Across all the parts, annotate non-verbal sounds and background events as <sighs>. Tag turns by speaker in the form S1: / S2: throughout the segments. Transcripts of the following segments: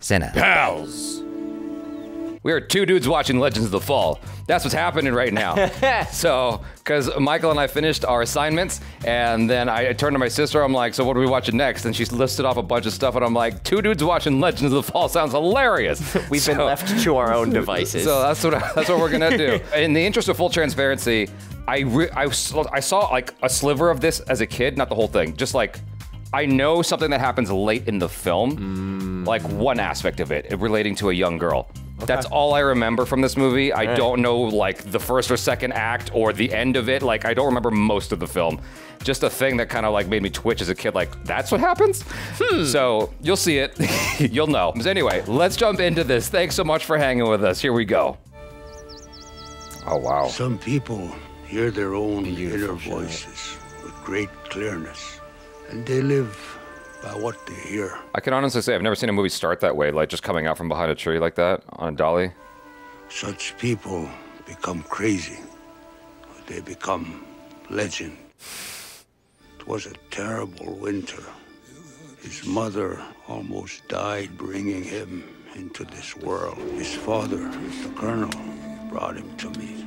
S1: Cine.
S2: Pals. We are two dudes watching Legends of the Fall. That's what's happening right now. <laughs> so, because Michael and I finished our assignments, and then I turned to my sister. I'm like, "So what are we watching next?" And she's listed off a bunch of stuff, and I'm like, two dudes watching Legends of the Fall sounds hilarious." <laughs>
S3: We've been left to our own devices.
S2: so that's what <laughs> that's what we're gonna do. In the interest of full transparency, I re- I, I saw like a sliver of this as a kid, not the whole thing. Just like I know something that happens late in the film, like one aspect of it, relating to a young girl. That's all I remember from this movie. I don't know like the first or second act or the end of it. Like I don't remember most of the film. Just a thing that kind of like made me twitch as a kid. Like that's what happens. Hmm. So you'll see it. <laughs> you'll know. So anyway, let's jump into this. Thanks so much for hanging with us. Here we go. Oh wow.
S4: Some people hear their own inner voices with great clearness, and they live by what they hear.
S2: I can honestly say I've never seen a movie start that way, like just coming out from behind a tree like that on a dolly.
S4: Such people become crazy. They become legend. It was a terrible winter. His mother almost died bringing him into this world. His father, the colonel, brought him to me.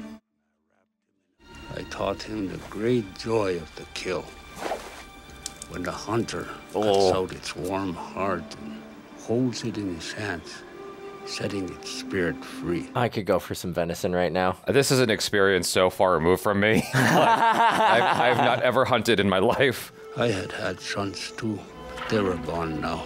S4: I taught him the great joy of the kill. When the hunter cuts oh. out its warm heart and holds it in his hands, setting its spirit free.
S3: I could go for some venison right now. <laughs>
S2: This is an experience so far removed from me. <laughs> Like, I've, I've not ever hunted in my life.
S4: I had had sons too, but they were gone now.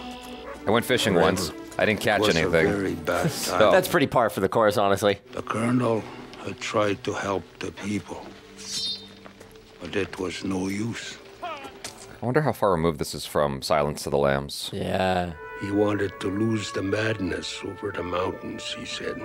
S2: I went fishing once. I didn't catch
S4: it was
S2: anything.
S4: A very bad <laughs> time.
S2: So-
S3: That's pretty par for the course, honestly.
S4: The colonel had tried to help the people, but it was no use.
S2: I wonder how far removed this is from Silence of the Lambs.
S3: Yeah.
S4: He wanted to lose the madness over the mountains, he said,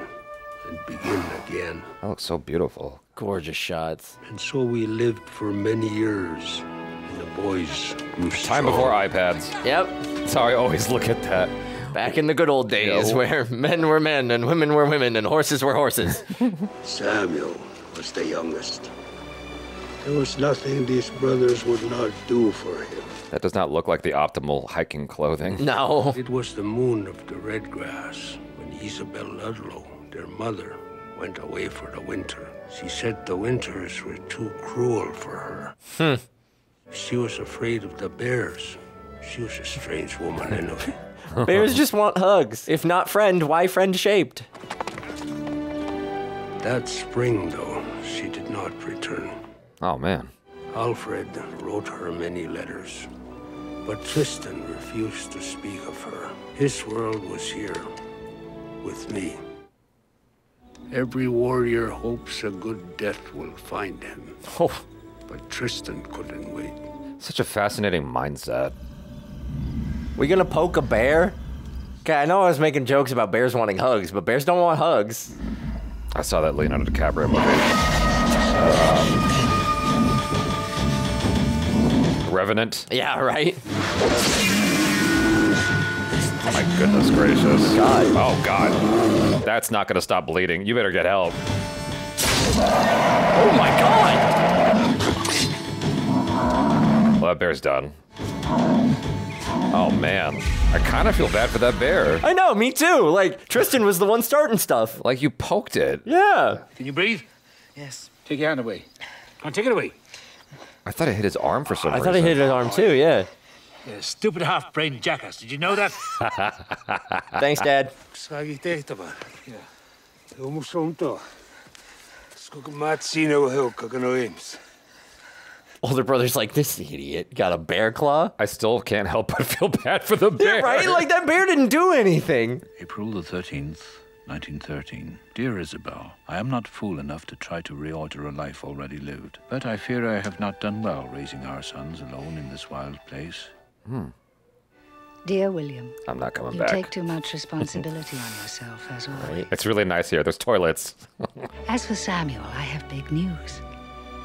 S4: and begin again.
S2: That looks so beautiful.
S3: Gorgeous shots.
S4: And so we lived for many years, and the boys grew
S2: Time
S4: strong.
S2: before iPads.
S3: Yep.
S2: Sorry, always look at that.
S3: Back in the good old days
S2: Yo.
S3: where men were men and women were women and horses were horses. <laughs>
S4: Samuel was the youngest. There was nothing these brothers would not do for him.
S2: That does not look like the optimal hiking clothing.
S3: no.
S4: It was the moon of the red grass when Isabel Ludlow, their mother, went away for the winter. She said the winters were too cruel for her.
S3: Hmm.
S4: She was afraid of the bears. She was a strange woman anyway. <laughs> <laughs>
S3: Bears just want hugs. If not friend, why friend shaped?
S4: that spring, though, she did not return.
S2: Oh man.
S4: Alfred wrote her many letters, but Tristan refused to speak of her. His world was here, with me. Every warrior hopes a good death will find him,
S3: Oh,
S4: but Tristan couldn't wait.
S2: Such a fascinating mindset.
S3: we gonna poke a bear? Okay, I know I was making jokes about bears wanting hugs, but bears don't want hugs.
S2: I saw that Leonardo DiCaprio movie. Um, Revenant.
S3: Yeah, right?
S2: Oh my goodness gracious.
S3: God.
S2: Oh god. That's not gonna stop bleeding. You better get help.
S3: Oh my god!
S2: Well, that bear's done. Oh man. I kind of feel bad for that bear.
S3: I know, me too. Like, Tristan was the one starting stuff.
S2: Like you poked it.
S3: Yeah.
S5: Can you breathe?
S6: Yes.
S5: Take your hand away. Come on, take it away.
S2: I thought it hit his arm for some
S3: I
S2: reason.
S3: thought he hit his arm too, yeah.
S5: You stupid half-brained jackass. Did you know that? <laughs>
S3: Thanks, Dad.
S4: Sagi tehtävä. Umusunto. Skuka matsino hilka ganoims.
S3: Older brother's like, this idiot got a bear claw.
S2: I still can't help but feel bad for the bear.
S3: Yeah, right? Like, that bear didn't do anything.
S7: April the 13th, 1913. Dear Isabel, I am not fool enough to try to reorder a life already lived, but I fear I have not done well raising our sons alone in this wild place. Hmm.
S8: Dear William,
S2: I'm not coming
S8: you
S2: back.
S8: take too much <laughs> responsibility on yourself, as always.
S2: It's really nice here. There's toilets. <laughs>
S8: As for Samuel, I have big news.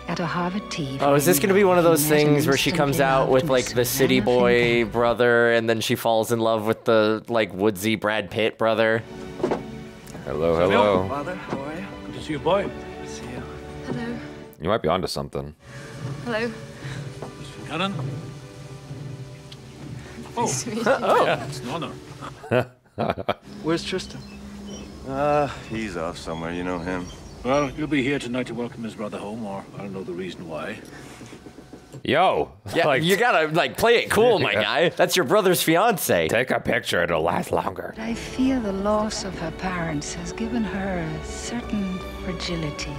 S8: At a Harvard tea.
S3: Oh, is this gonna be one of those
S8: he met and
S3: things where she comes out with like the city boy brother and then she falls in love with the like woodsy Brad Pitt brother?
S2: Hello, hello.
S6: Father, how are you?
S5: Good to see you, boy.
S6: Good to See you.
S9: Hello.
S2: You might be onto something.
S9: Hello. Mr.
S5: Cannon. <laughs> Oh,
S9: Nice to meet you.
S5: yeah, <laughs> it's an honor. <laughs>
S1: Where's Tristan?
S6: Uh, he's off somewhere. You know him.
S5: Well, you'll be here tonight to welcome his brother home, or I don't know the reason why.
S2: Yo,
S3: Yeah,
S2: like,
S3: you gotta like play it cool, my
S2: Yeah.
S3: guy. That's your brother's fiance.
S2: take a picture. It'll last longer.
S8: I fear the loss of her parents has given her a certain fragility.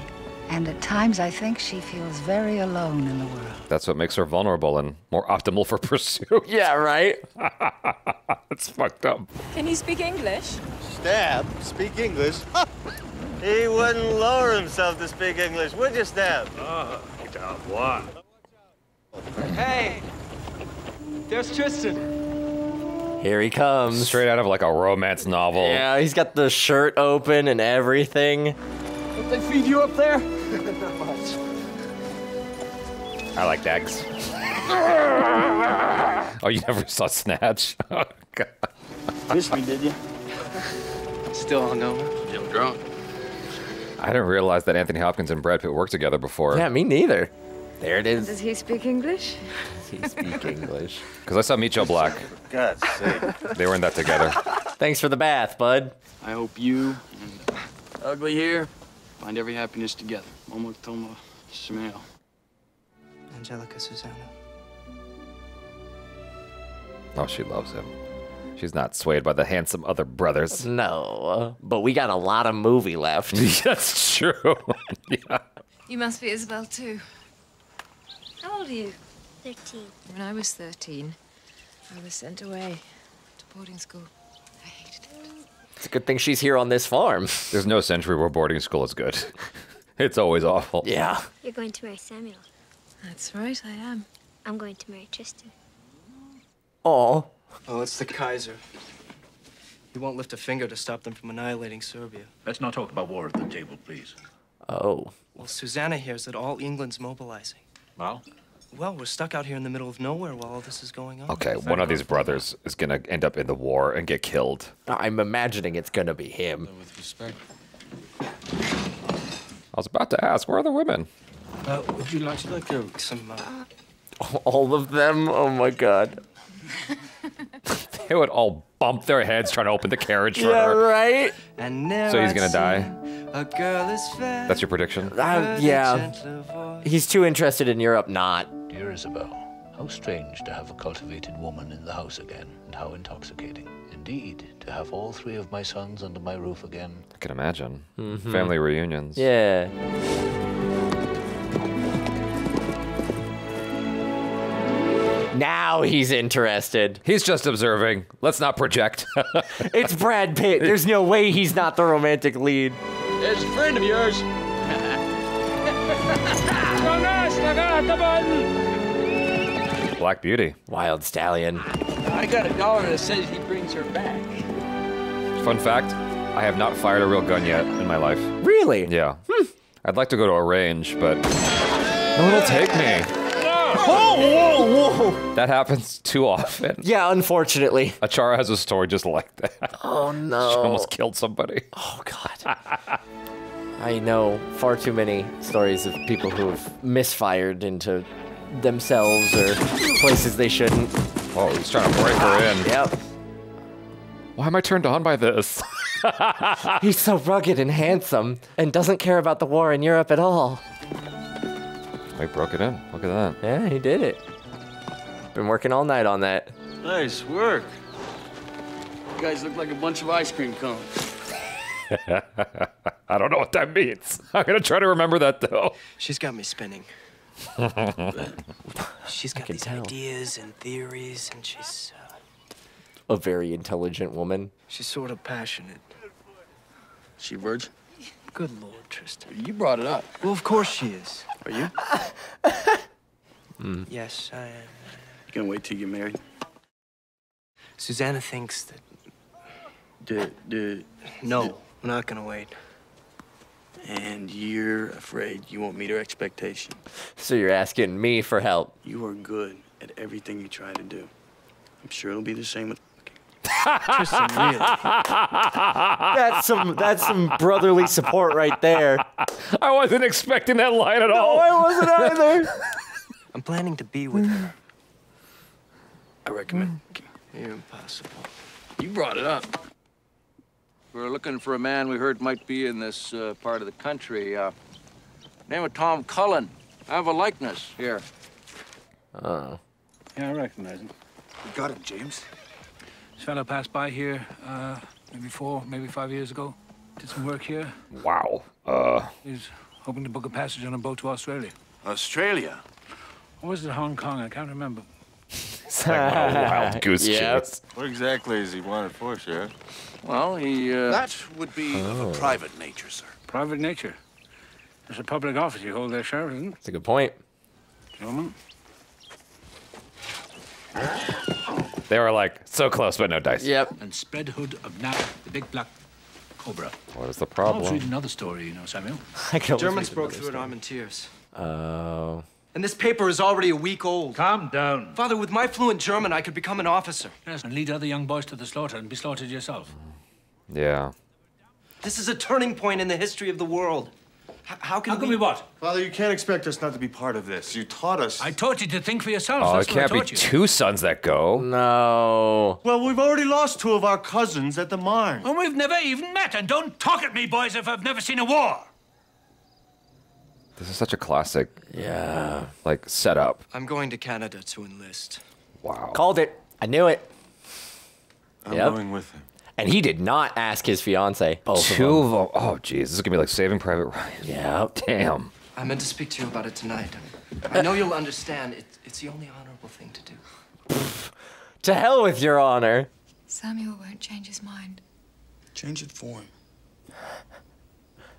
S8: And at times I think she feels very alone in the world.
S2: That's what makes her vulnerable and more optimal for <laughs> pursuit.
S3: Yeah, right. <laughs>
S2: That's fucked up.
S9: Can you speak English?
S6: Stab? Speak English? <laughs> he wouldn't lower himself to speak English, would you, Stab?
S1: Hey! There's Tristan.
S3: Here he comes.
S2: Straight out of like a romance novel.
S3: Yeah, he's got the shirt open and everything.
S1: What they feed you up there? Not much.
S2: I like eggs. <laughs> oh, you never saw Snatch? <laughs> Oh, God.
S1: Missed me, did you? Still hungover. Still drunk.
S2: I didn't realize that Anthony Hopkins and Brad Pitt worked together before.
S3: Yeah, me neither. There it is.
S9: Does he speak English?
S3: Does he speak English.
S2: Because I saw Meet Joe Black.
S6: God's sake.
S2: They were in that together.
S3: Thanks for the bath, bud.
S1: I hope you and Ugly here find every happiness together. Momo Toma uh, Shemale.
S10: Angelica Susannah.
S2: Oh, she loves him. She's not swayed by the handsome other brothers.
S3: No, but we got a lot of movie left. <laughs>
S2: That's true. <laughs> yeah.
S9: You must be Isabel too. How old are you?
S11: 13.
S9: When I was 13, I was sent away to boarding school. I hated it.
S3: It's a good thing she's here on this farm.
S2: There's no century where boarding school is good. <laughs> It's always awful.
S3: Yeah.
S11: You're going to marry Samuel.
S9: That's right, I am.
S11: I'm going to marry Tristan.
S3: Oh.
S10: Oh, it's the Kaiser. He won't lift a finger to stop them from annihilating Serbia.
S7: Let's not talk about war at the table, please.
S3: Oh.
S10: Well, Susannah hears that all England's mobilizing.
S7: Well?
S10: Well, we're stuck out here in the middle of nowhere while all this is going on.
S2: Okay, one of these brothers is gonna end up in the war and get killed.
S3: I'm imagining it's gonna be him.
S10: With respect.
S2: I was about to ask, where are the women?
S10: Uh, would you like to like uh, some? Uh,
S3: All of them? Oh my god. <laughs>
S2: They would all bump their heads trying to open the carriage for
S3: Yeah,
S2: her.
S3: right?
S10: and never
S2: So he's gonna die?
S10: A girl is fair.
S2: That's your prediction?
S3: Uh, yeah. He's too interested in Europe not.
S7: Dear Isabel, how strange to have a cultivated woman in the house again, and how intoxicating. Indeed, to have all three of my sons under my roof again.
S2: I can imagine.
S3: Mhm.
S2: Family reunions.
S3: Yeah. Now he's interested.
S2: He's just observing. Let's not project. <laughs>
S3: It's Brad Pitt. There's no way he's not the romantic lead.
S1: There's a friend of yours.
S2: Black Beauty.
S3: Wild Stallion.
S1: I got a dollar that says he brings her back.
S2: Fun fact I have not fired a real gun yet in my life.
S3: Really?
S2: Yeah. Hmm. I'd like to go to a range, but no one will take me.
S3: Whoa, whoa, whoa.
S2: That happens too often.
S3: Yeah, unfortunately.
S2: Achara has a story just like that.
S3: Oh no.
S2: She almost killed somebody.
S3: Oh god. I know far too many stories of people who have misfired into themselves or places they shouldn't.
S2: Oh, he's trying to break her in.
S3: Yep.
S2: Why am I turned on by this?
S3: He's so rugged and handsome and doesn't care about the war in Europe at all.
S2: I broke it in. Look at that.
S3: Yeah, he did it. Been working all night on that.
S1: Nice work. You guys look like a bunch of ice cream cones. <laughs>
S2: I don't know what that means. I'm gonna try to remember that though.
S10: She's got me spinning. <laughs> She's got these
S3: tell.
S10: ideas and theories, and she's uh,
S3: A very intelligent woman.
S10: she's sort of passionate.
S1: She virgin?
S10: Good lord, Tristan.
S1: You brought it up.
S10: Well, of course she is.
S1: Are you? <laughs> Hmm.
S10: Yes, I am.
S1: You gonna wait till you get married?
S10: Susannah thinks that.
S1: The, the,
S10: No, we're not gonna wait.
S1: and you're afraid you won't meet her expectation.
S3: So you're asking me for help.
S1: You are good at everything you try to do. I'm sure it'll be the same with.
S10: Tristan, really?
S3: That's some that's some brotherly support right there.
S2: I wasn't expecting that line at all.
S3: No, I wasn't either. <laughs>
S10: I'm planning to be with her.
S1: I recommend.
S10: You're impossible.
S1: You brought it up.
S7: We're looking for a man we heard might be in this uh, part of the country. Uh, name of Tom Cullen. I have a likeness here.
S3: Oh.
S7: Yeah, I recognize him.
S12: You got him, James.
S7: This fellow passed by here uh, maybe four, maybe five years ago. Did some work here.
S2: Wow. Uh,
S7: He's hoping to book a passage on a boat to Australia.
S12: Australia?
S7: Or was it Hong Kong? I can't remember.
S2: Like wild <laughs> goose
S3: Yep.
S2: chase.
S6: What exactly is he wanted for, Sheriff?
S7: Well, he. Uh,
S12: That would be of
S3: Oh.
S12: a private nature, sir.
S7: Private nature. It's a public office you hold there, Sheriff, isn't it?
S3: That's a good point.
S7: Gentlemen.
S2: They were like so close, but no dice.
S3: Yep.
S7: And spread hood of Nag, the big black cobra.
S2: What is the problem?
S7: I was
S2: problem?
S7: reading another story, you know, Samuel. <laughs>
S3: I can always
S10: Germans
S3: read
S10: broke
S3: another
S10: through at
S3: story.
S10: Armentières.
S3: Oh.
S10: And this paper is already a week old.
S7: Calm down.
S10: Father, with my fluent German, I could become an officer.
S7: Yes, and lead other young boys to the slaughter and be slaughtered yourself.
S2: Yeah.
S10: This is a turning point in the history of the world. H- how can
S7: How can
S10: we...
S7: we what?
S6: Father, you can't expect us not to be part of this. You taught us.
S7: I taught you to think for yourselves.
S2: Oh, it
S7: That's what I
S2: can't be
S7: you.
S2: two sons that go.
S3: No.
S6: Well, we've already lost two of our cousins at the Marne.
S7: And we've never even met. And don't talk at me, boys, if I've never seen a war.
S2: This is such a classic,
S3: Yeah.
S2: like setup.
S10: I'm going to Canada to enlist.
S2: Wow.
S3: Called it. I knew it.
S6: I'm
S3: Yep.
S6: going with him.
S3: And he did not ask his fiance. Both
S2: Two
S3: of them.
S2: of. Oh, jeez, this is gonna be like Saving Private Ryan.
S3: Yeah.
S2: Damn.
S10: I meant to speak to you about it tonight. I know you'll understand. It, it's the only honorable thing to do. <laughs>
S3: To hell with your honor.
S9: Samuel won't change his mind.
S12: Change it for him.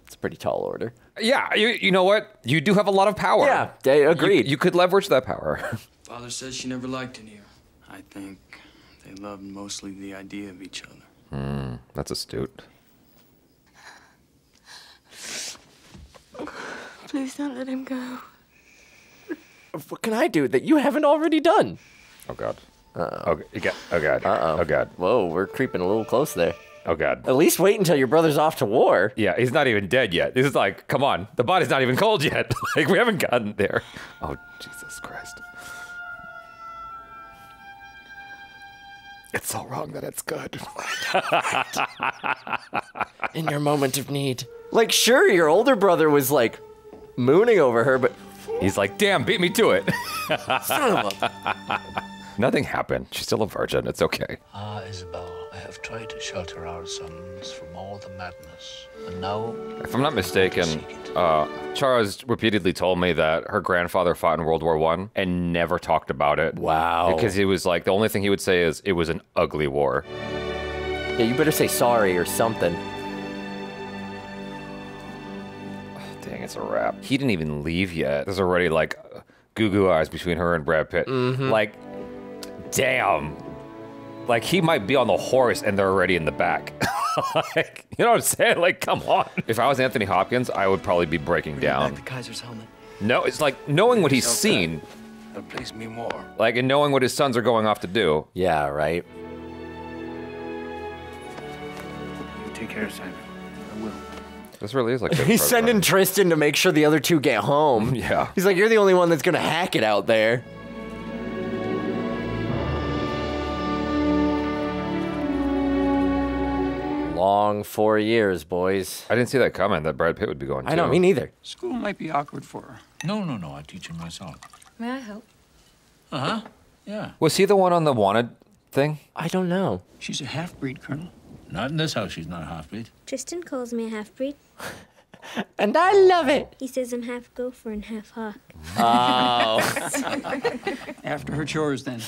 S3: It's a pretty tall order.
S2: Yeah, you, you know what? You do have a lot of power.
S3: Yeah, they
S2: You-
S3: agreed.
S2: You, could leverage that power. <laughs>
S1: Father says she never liked any of I think they loved mostly the idea of each other.
S2: Hmm, that's astute.
S11: Please don't let him go.
S3: What can I do that you haven't already done?
S2: Oh God. Uh-oh. Oh, you got, oh God.
S3: Uh-oh.
S2: Oh God.
S3: Whoa, we're creeping a little close there.
S2: Oh God.
S3: At least wait until your brother's off to war.
S2: Yeah, he's not even dead yet. This is like, come on, the body's not even cold yet. <laughs> like we haven't gotten there. Oh Jesus Christ. It's so wrong that it's good. <laughs> <laughs>
S3: In your moment of need. Like, sure, your older brother was like mooning over her, but
S2: He's like, damn, beat me to it.
S3: son of a. <laughs>
S2: Nothing happened. She's still a virgin. It's okay.
S7: Ah, Isabel, have tried to shelter our sons from all the madness. And now
S2: If I'm not mistaken, uh, Chara's repeatedly told me that her grandfather fought in World War One and never talked about it.
S3: Wow.
S2: Because he was like, the only thing he would say is it was an ugly war.
S3: Yeah, you better say sorry or something. <sighs>
S2: Dang, it's a wrap. He didn't even leave yet. There's already like goo goo eyes between her and Brad Pitt.
S3: Mm-hmm.
S2: Like, damn. Like he might be on the horse and they're already in the back. <laughs> like, you know what I'm saying? Like, come on. If I was Anthony Hopkins, I would probably be breaking
S10: Back
S2: down.
S10: the Kaiser's helmet.
S2: No, it's like knowing what he's seen,
S7: that please me more.
S2: like, and knowing what his sons are going off to do.
S3: Yeah, right.
S7: You take care, Samuel. I will.
S2: This really is like <laughs> Saving
S3: He's sending Tristan to make sure the other two get home. <laughs>
S2: Yeah.
S3: He's like, you're the only one that's gonna hack it out there. Long four years, boys.
S2: I didn't see that coming. That Brad Pitt would be going.
S3: I know, me neither.
S1: School might be awkward for her.
S7: No, no, no. I teach him myself.
S9: May I help?
S7: Uh huh. Yeah.
S2: Was he the one on the wanted thing?
S3: I don't know.
S1: She's a half-breed, Colonel.
S7: Not in this house. She's not a half-breed.
S11: Tristan calls me a half breed. <laughs>
S3: And I love it.
S11: He says I'm half gopher and half hawk.
S3: Oh. <laughs>
S1: After her chores, then.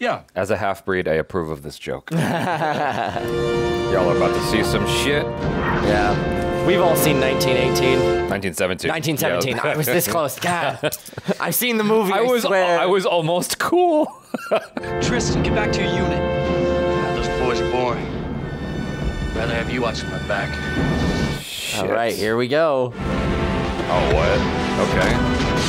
S7: Yeah.
S2: As a half breed, I approve of this joke. <laughs> Y'all are about to see some shit.
S3: yeah. We've all seen 1918.
S2: 1917.
S3: 1917.
S2: Yeah.
S3: I was this close. <laughs> God. I've seen the movie. I,
S2: I was
S3: swear.
S2: I was almost cool. <laughs>
S10: Tristan, get back to your unit.
S1: Those boys are boring. Rather have you watching my back.
S3: All right, here we go.
S2: Oh what? Okay.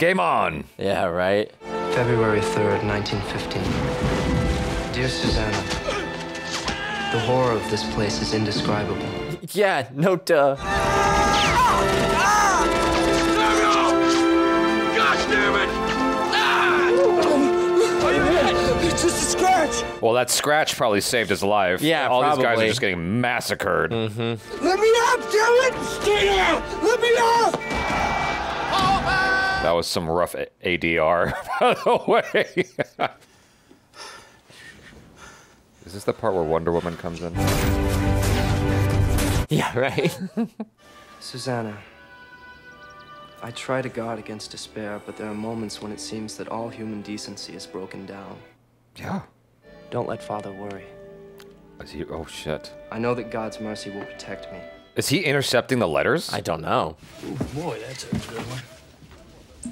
S2: Game on.
S3: Yeah, right.
S10: February 3rd, 1915. Dear Susannah, the horror of this place is indescribable.
S3: Yeah, no duh.
S12: Gosh damn it! You hit! It's just a scratch!
S13: Scratch!
S2: Well, that scratch probably saved his life.
S3: Yeah,
S2: all these guys are just getting massacred.
S3: Mm-hmm.
S13: Let me up, damn it! Stay there! Let me up!
S2: That was some rough ADR, <laughs> by the way. Is this the part where Wonder Woman comes in?
S3: Yeah, right. <laughs>
S10: Susannah, I try to guard against despair, but there are moments when it seems that all human decency is broken down.
S2: Yeah.
S10: Don't let Father worry.
S2: Is he? Oh shit.
S10: I know that God's mercy will protect me.
S2: Is he intercepting the letters?
S3: I don't know.
S12: Boy, that's a good one.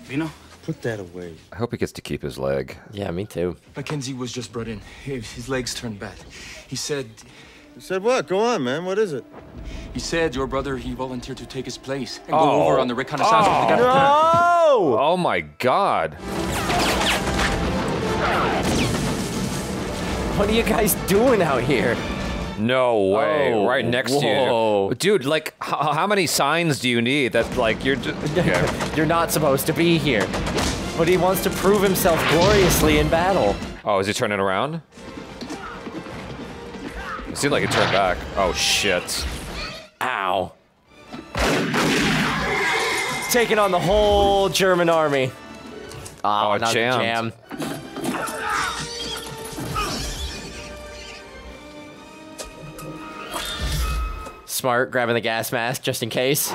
S1: Vino?
S12: Put that away.
S2: I hope he gets to keep his leg.
S3: Yeah, me too.
S14: Mackenzie was just brought in. His his legs turned bad. He said.
S6: You said what? Go on, man. What is it?
S14: He said your brother he volunteered to take his place and
S2: Oh.
S14: go over on the reconnaissance with the captain.
S3: No!
S2: Oh my god.
S3: What are you guys doing out here?
S2: No way.
S3: Oh,
S2: right next
S3: whoa.
S2: to you. Dude, like, h- how many signs do you need that, like, you're just. <laughs> Yeah.
S3: You're not supposed to be here. But he wants to prove himself gloriously in battle.
S2: Oh, is he turning around? It seemed like he turned back. Oh, shit.
S3: Ow. Taking on the whole German army. Oh,
S2: Oh,
S3: not
S2: jammed.
S3: jam. Smart, grabbing the gas mask just in case.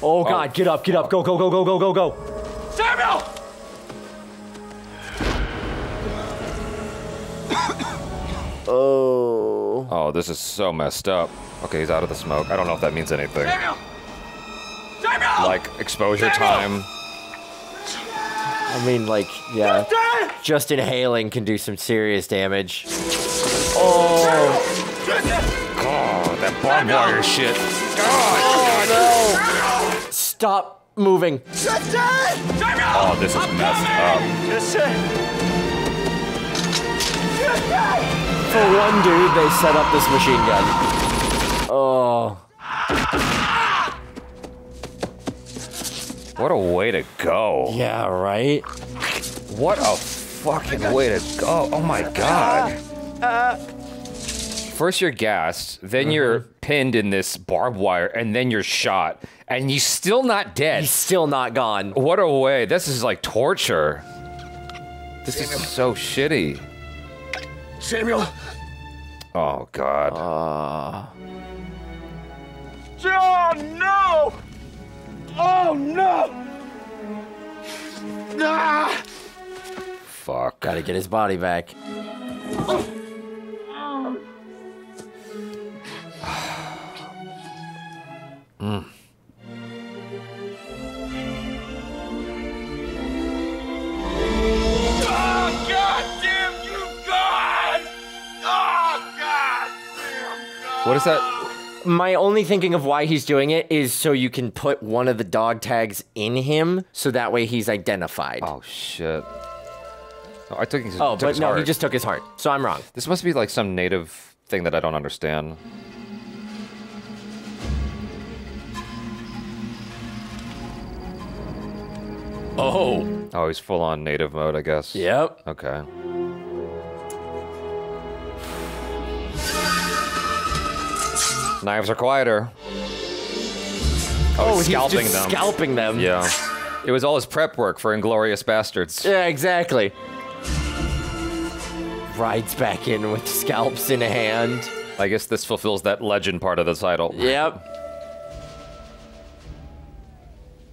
S3: Oh, oh god, get up, get up, go, go, go, go, go, go, go.
S14: Samuel!
S3: Oh.
S2: Oh, this is so messed up. Okay, he's out of the smoke. I don't know if that means anything.
S14: Samuel! Samuel!
S2: Like, exposure time.
S3: I mean, like, yeah. Just inhaling can do some serious damage. Oh.
S2: Oh, that barbed wire shit.
S3: Oh no! Stop moving.
S2: Oh, this is messed up.
S3: For one dude, they set up this machine gun. Oh.
S2: What a way to go.
S3: Yeah, right?
S2: What a fucking way to go. Oh my god. First you're gassed, then you're pinned in this barbed wire, and then you're shot. And you're still not dead.
S3: He's still not gone.
S2: What a way. This is like torture. This is so shitty.
S12: Samuel!
S2: Oh god.
S3: Uh,
S13: Oh, no! Oh, no! Ah!
S2: Fuck.
S3: gotta get his body back.
S2: Mm.
S13: Oh, God damn you, God! Oh, God damn
S2: What is that?
S3: My only thinking of why he's doing it is so you can put one of the dog tags in him, so that way he's identified.
S2: Oh shit. Oh, I took his,
S3: Oh,
S2: took
S3: but
S2: his
S3: no, he just took his heart. So I'm wrong.
S2: This must be like some native thing that I don't understand.
S3: Oh.
S2: Oh, he's full on native mode, I guess.
S3: Yep.
S2: Okay. Knives are quieter.
S3: Oh, oh
S2: he's
S3: he's
S2: scalping
S3: just
S2: them.
S3: scalping them.
S2: Yeah. It was all his prep work for Inglourious Basterds.
S3: Yeah, exactly. Rides back in with scalps in hand.
S2: I guess this fulfills that legend part of the title.
S3: Yep.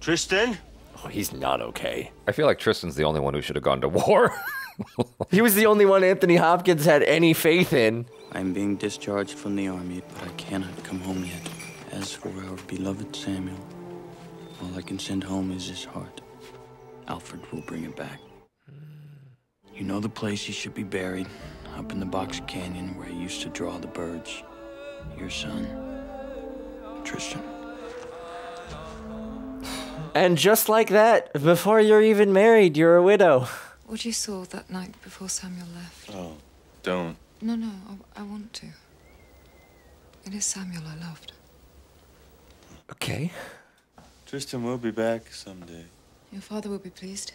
S6: Tristan?
S3: Oh, he's not okay.
S2: I feel like Tristan's the only one who should have gone to war. <laughs>
S3: He was the only one Anthony Hopkins had any faith in.
S1: I'm being discharged from the army, but I cannot come home yet. As for our beloved Samuel, all I can send home is his heart. Alfred will bring it back. You know the place he should be buried, up in the box canyon where he used to draw the birds. Your son, Tristan.
S3: And just like that, before you're even married, you're a widow.
S9: What you saw that night before Samuel left.
S6: Oh, don't.
S9: No, no, I, I want to. It is Samuel I loved.
S3: Okay.
S6: Tristan will be back someday.
S9: Your father will be pleased.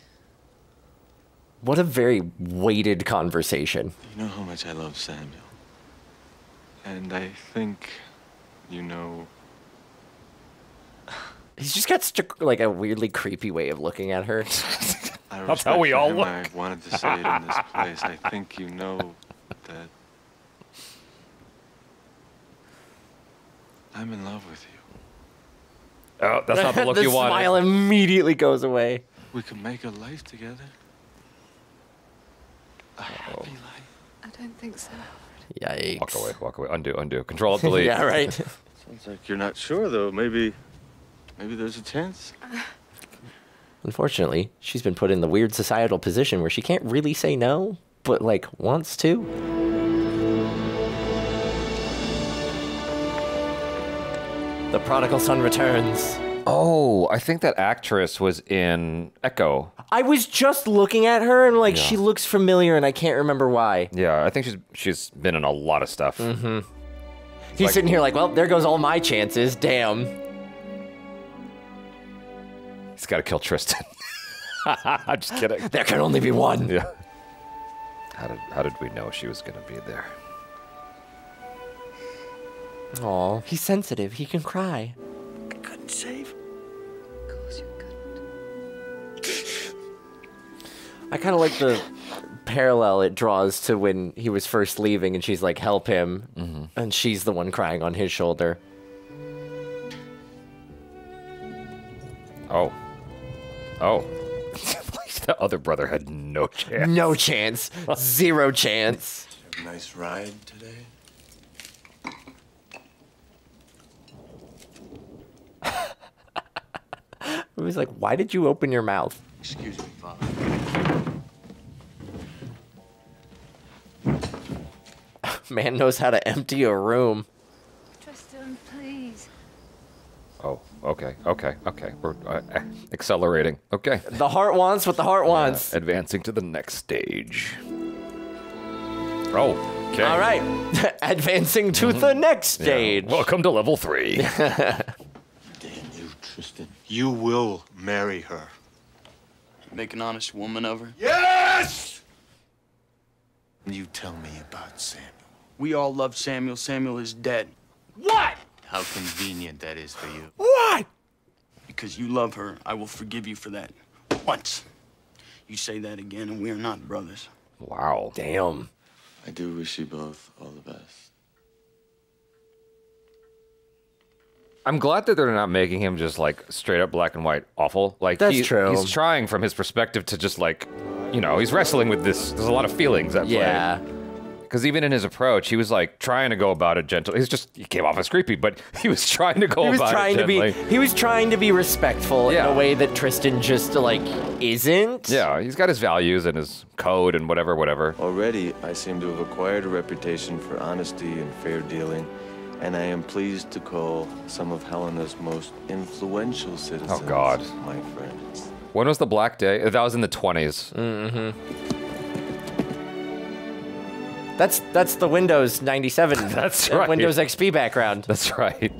S3: What a very weighted conversation.
S15: You know how much I love Samuel. And I think you know. <sighs>
S3: He's just got such a, like a weirdly creepy way of looking at her.
S15: Out
S2: That's how we all look.
S15: I wanted to say it in this place. I think you know I'm in love with you.
S2: Oh, that's not the look <laughs>
S3: the
S2: you wanted.
S3: smile immediately goes away.
S15: We can make a life together. A happy life.
S9: I don't think so.
S3: Yikes.
S2: Walk away, walk away. Undo, undo. Control, alt, <laughs> delete.
S3: yeah, right. <laughs>
S15: Sounds like you're not sure though. Maybe, maybe there's a chance. Uh.
S3: Unfortunately, she's been put in the weird societal position where she can't really say no, but like wants to. The prodigal son returns.
S2: Oh, I think that actress was in Echo.
S3: I was just looking at her and like
S2: Yeah.
S3: she looks familiar and I can't remember why.
S2: Yeah, I think she's she's been in a lot of stuff.
S3: Mm-hmm. He's
S2: like-
S3: sitting here like, well, there goes all my chances. Damn.
S2: He's got to kill Tristan. <laughs> I'm just kidding.
S3: There can only be one.
S2: Yeah. How did how did we know she was gonna be there?
S3: Aw, he's sensitive. He can cry.
S12: I couldn't save.
S3: I kind of like the parallel it draws to when he was first leaving and she's like, help him.
S2: Mm-hmm.
S3: And she's the one crying on his shoulder.
S2: Oh. Oh. <laughs> the other brother had no chance.
S3: No chance. Zero chance.
S12: Have a nice ride today.
S3: It was like, why did you open your mouth?
S12: Excuse me, Father. <laughs>
S3: Man knows how to empty a room.
S8: Tristan, please.
S2: Oh, okay, okay, okay. We're uh, uh, accelerating. Okay.
S3: The heart wants what the heart wants.
S2: Advancing to the next stage. Oh, okay.
S3: All right. <laughs> Advancing to the next
S2: Yeah.
S3: stage.
S2: Welcome to level three. <laughs>
S12: Damn you, Tristan. You will marry her.
S1: Make an honest woman of her.
S12: Yes! You tell me about Samuel.
S1: We all love Samuel. Samuel is dead.
S12: What? How convenient that is for you.
S1: What? Because you love her, I will forgive you for that. Once. You say that again, and we are not brothers.
S2: Wow.
S3: Damn.
S15: I do wish you both all the best.
S2: I'm glad that they're not making him just like straight up black and white awful. Like
S3: That's
S2: he-
S3: true.
S2: He's trying from his perspective to just like, you know, he's wrestling with this. There's a lot of feelings at play.
S3: Yeah.
S2: Because even in his approach, he was like trying to go about it gently. He's just he came off as creepy, but <laughs> he was trying to go
S3: He was
S2: about
S3: trying
S2: it
S3: to be he was trying to be respectful in a way that Tristan just like isn't.
S2: Yeah, he's got his values and his code and whatever, whatever.
S15: Already, I seem to have acquired a reputation for honesty and fair dealing, and I am pleased to call some of Helena's most influential citizens
S2: Oh, God.
S15: my friends.
S2: When was the Black Day? That was in the 20s.
S3: Mm-hmm. That's that's the Windows 97. <laughs>
S2: That's
S3: uh,
S2: right.
S3: Windows XP background.
S2: That's right.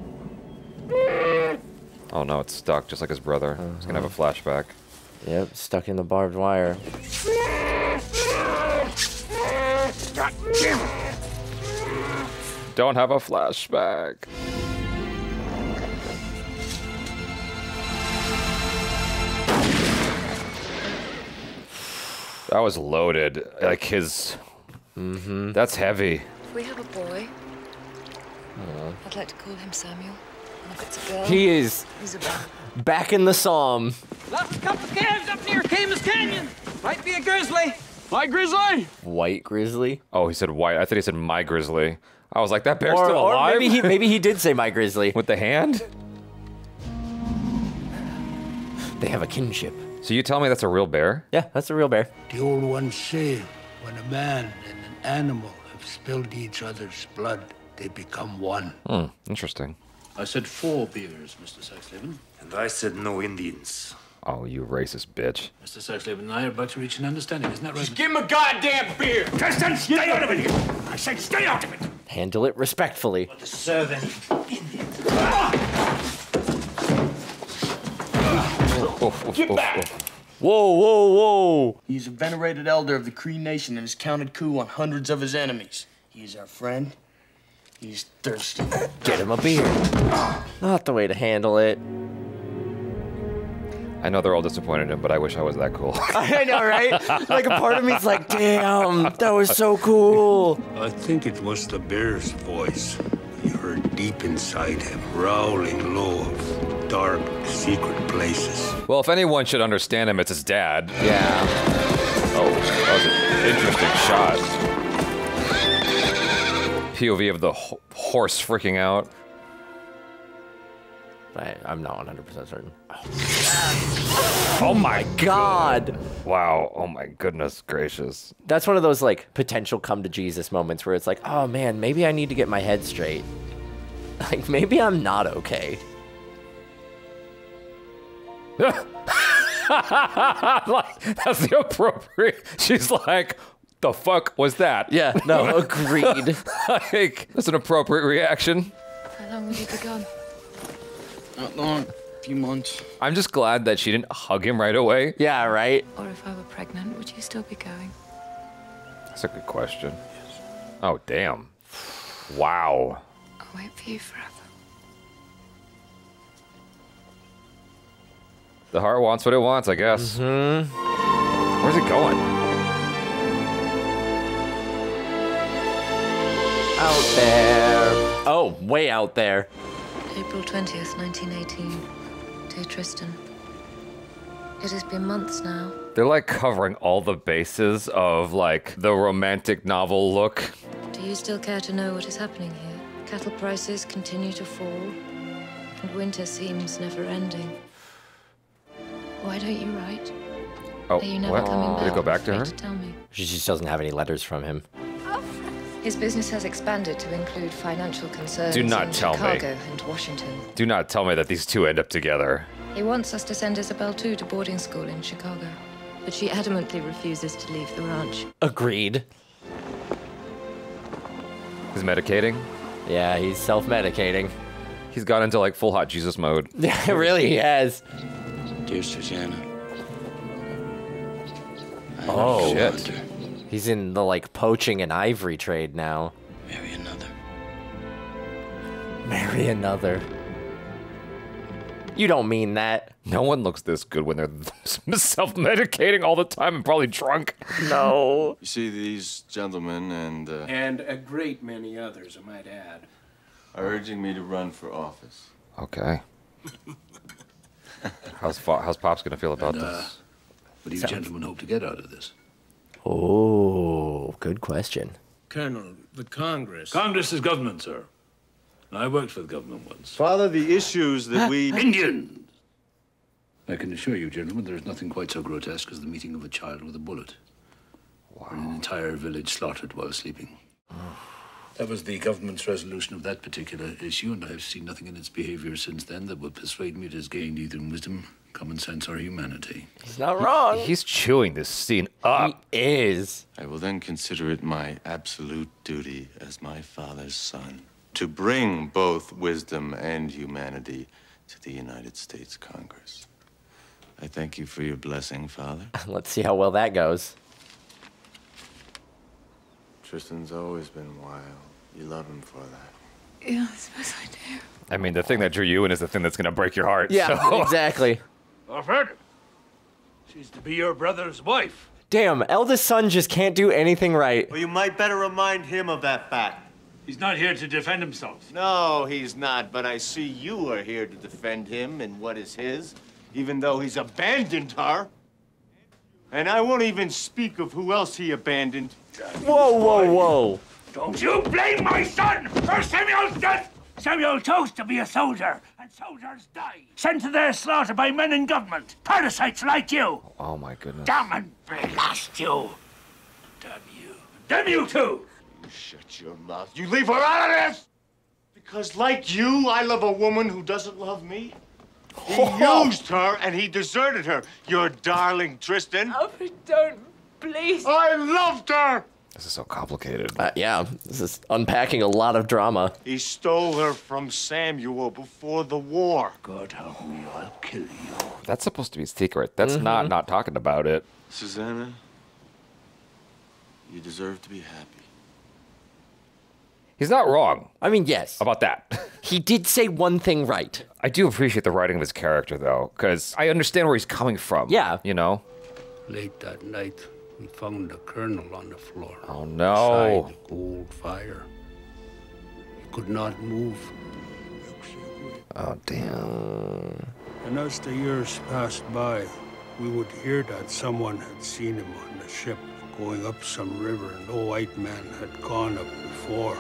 S2: Oh no, it's stuck, just like his brother. He's gonna have a flashback.
S3: Yep, stuck in the barbed wire.
S2: Don't have a flashback. That was loaded. Like his. Mm-hmm. That's heavy.
S9: We have a boy, I'd like to call him Samuel. And if it's a girl,
S3: He is
S9: Isabel.
S3: back in the psalm.
S13: Lost a couple calves up near Camus Canyon. Might be a grizzly. My grizzly.
S3: White grizzly.
S2: Oh, he said white. I thought he said my grizzly. I was like, that bear's
S3: Or,
S2: still
S3: or
S2: alive.
S3: maybe he <laughs> maybe he did say my grizzly.
S2: With the hand.
S3: They have a kinship.
S2: So you tell me that's a real bear?
S3: Yeah, that's a real bear.
S4: The old ones say when a man and an animal have spilled each other's blood, they become one.
S2: Hmm. Interesting.
S5: I said four beers, Mr. Saxleben.
S12: And I said no Indians.
S2: Oh, you racist bitch.
S5: Mr. Saxleben and I are about to reach an understanding, isn't that right?
S12: Just give him a goddamn beer! Tristan, stay out of it! I said stay out of it!
S3: Handle it respectfully.
S12: To serve any Indians.
S2: Oof, oof,
S12: Get
S2: oof,
S12: back!
S2: oof.
S3: Whoa, whoa, whoa.
S16: He's a venerated elder of the Cree Nation and has counted coup on hundreds of his enemies. He is our friend. He's thirsty.
S3: Get him a beer. Not the way to handle it.
S2: I know they're all disappointed in him, but I wish I was that cool. <laughs>
S3: I know, right? Like a part of me's like, damn, that was so cool.
S4: I think it was the bear's voice. He heard deep inside him, growling low of dark, secret places.
S2: well, if anyone should understand him, it's his dad.
S3: Yeah.
S2: Oh, that was an interesting shot. POV of the ho- horse freaking out.
S3: I, I'm not 100% certain.
S2: Oh my
S3: God.
S2: Wow. Oh my goodness gracious.
S3: That's one of those like potential come to Jesus moments where it's like, oh man, maybe I need to get my head straight. <laughs> Like maybe I'm not okay. <laughs>
S2: that's the appropriate. She's like, the fuck was that?
S3: Yeah, no, <laughs> agreed.
S2: like, that's an appropriate reaction.
S9: How long will you be gone?
S16: Not long. A few months.
S2: I'm just glad that she didn't hug him right away.
S3: Yeah, right?
S9: Or if I were pregnant, would you still be going?
S2: That's a good question. Oh, damn. Wow.
S9: I'll wait for you forever.
S2: The heart wants what it wants, I guess.
S3: Mm-hmm.
S2: Where's it going?
S3: Out there. Oh, way out there.
S9: April 20th, 1918. Dear Tristan. It has been months now.
S2: They're like covering all the bases of like the romantic novel look.
S9: Do you still care to know what is happening here? Cattle prices continue to fall, and winter seems never ending. Why don't you write?
S2: Oh,
S9: Are you never
S2: what?
S9: coming
S2: Did it go back to her?
S9: To tell me.
S3: She just doesn't have any letters from him.
S9: His business has expanded to include financial concerns
S2: Do not
S9: in
S2: tell me.
S9: Chicago and Washington.
S2: Do not tell me that these two end up together.
S9: He wants us to send Isabel too to boarding school in Chicago, but she adamantly refuses to leave the ranch.
S3: Agreed.
S2: He's medicating.
S3: Yeah, he's self-medicating.
S2: He's gone into like full hot Jesus mode. <laughs>
S3: Yeah, really he has.
S1: Dear Susannah. Oh, I
S3: Oh,
S1: am a
S3: shit.
S1: Hunter.
S3: He's in the like poaching and ivory trade now.
S1: Marry another.
S3: Marry another. You don't mean that.
S2: No one looks this good when they're <laughs> self-medicating all the time and probably drunk.
S3: No.
S15: You see, these gentlemen and uh,
S17: And a great many others, I might add.
S15: are urging me to run for office.
S2: Okay. <laughs> how's how's Pops gonna feel about
S7: And, uh,
S2: this?
S7: What do you
S3: Sounds-
S7: gentlemen hope to get out of this?
S3: Oh, good question.
S17: Colonel, the Congress.
S7: Congress is government, sir. And I worked for the government once.
S6: Father, the issues that we.
S7: Indians! I can assure you, gentlemen, there is nothing quite so grotesque as the meeting of a child with a bullet. Or an entire village slaughtered while sleeping. <sighs> That was the government's resolution of that particular issue, and I have seen nothing in its behavior since then that would persuade me it has gained either wisdom, common sense, or humanity.
S3: He's not wrong.
S2: He's chewing this scene up.
S3: He is.
S15: I will then consider it my absolute duty as my father's son to bring both wisdom and humanity to the United States Congress. I thank you for your blessing, Father. <laughs>
S3: Let's see how well that goes.
S15: Tristan's always been wild. You love him for that.
S9: Yeah, I suppose I do.
S2: I mean, the thing that drew you in is the thing that's gonna break your heart.
S3: Yeah,
S2: so- <laughs>
S3: exactly.
S7: Alfred! She's to be your brother's wife.
S3: Damn, eldest son just can't do anything right.
S6: Well, you might better remind him of that fact.
S7: He's not here to defend himself.
S6: No, he's not, but I see you are here to defend him and what is his, even though he's abandoned her. And I won't even speak of who else he abandoned.
S3: Whoa, whoa, whoa.
S18: Don't you blame my son for Samuel's death! Samuel chose to be a soldier, and soldiers die. Sent to their slaughter by men in government. Parasites like you.
S2: Oh, oh my goodness.
S18: Damn and blast you. Damn you. Damn you too.
S6: You shut your mouth. You leave her out of this! Because, like you, I love a woman who doesn't love me. He <laughs> used her and he deserted her. Your darling Tristan.
S9: Oh, Alfred, don't. Please.
S6: I loved her!
S2: This is so complicated.
S3: Uh, yeah, this is unpacking a lot of drama.
S6: He stole her from Samuel before the war.
S4: God help me, I'll kill you.
S2: That's supposed to be a secret. That's not not talking about it.
S15: Susannah, you deserve to be happy.
S2: He's not wrong.
S3: I mean, yes.
S2: About that. <laughs>
S3: He did say one thing right.
S2: I do appreciate the writing of his character, though, because I understand where he's coming from.
S3: Yeah.
S2: You know?
S4: Late that night, we found the colonel on the floor.
S2: Oh, no.
S4: Beside the cold fire. He could not move.
S2: Oh, damn.
S4: And as the years passed by, we would hear that someone had seen him on the ship going up some river, and no white man had gone up before.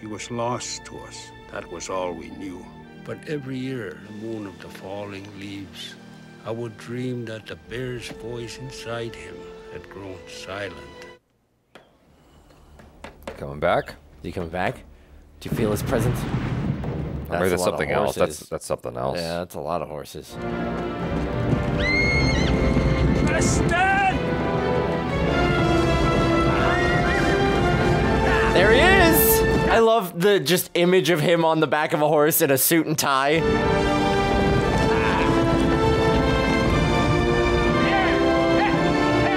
S4: He was lost to us. That was all we knew. But every year, the moon of the falling leaves, I would dream that the bear's voice inside him had grown silent.
S2: Coming back?
S3: You coming back? Do you feel his presence?
S2: Or maybe
S3: a
S2: that's something else. That's that's something else.
S3: Yeah, that's a lot of horses. There he is! I love the just image of him on the back of a horse in a suit and tie.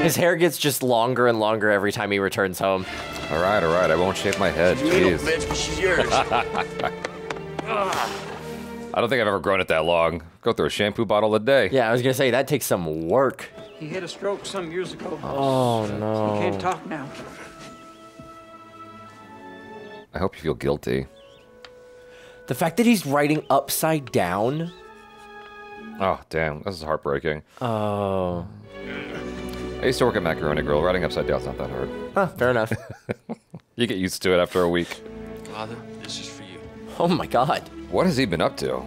S3: His hair gets just longer and longer every time he returns home.
S2: All right, all right. I won't shave my head.
S16: Little
S2: Jeez.
S16: bitch, she's yours. <laughs>
S2: I don't think I've ever grown it that long. Go through a shampoo bottle a day.
S3: Yeah, I was gonna say that takes some work.
S13: He had a stroke some years ago.
S3: Oh no.
S13: He can't talk now.
S2: I hope you feel guilty.
S3: The fact that he's writing upside down.
S2: Oh, damn. This is heartbreaking.
S3: Oh.
S2: I used to work at Macaroni Grill. Writing upside down's not that hard.
S3: Huh, fair enough. <laughs>
S2: You get used to it after a week.
S1: Father, this is for you.
S3: Oh my god.
S2: What has he been up to?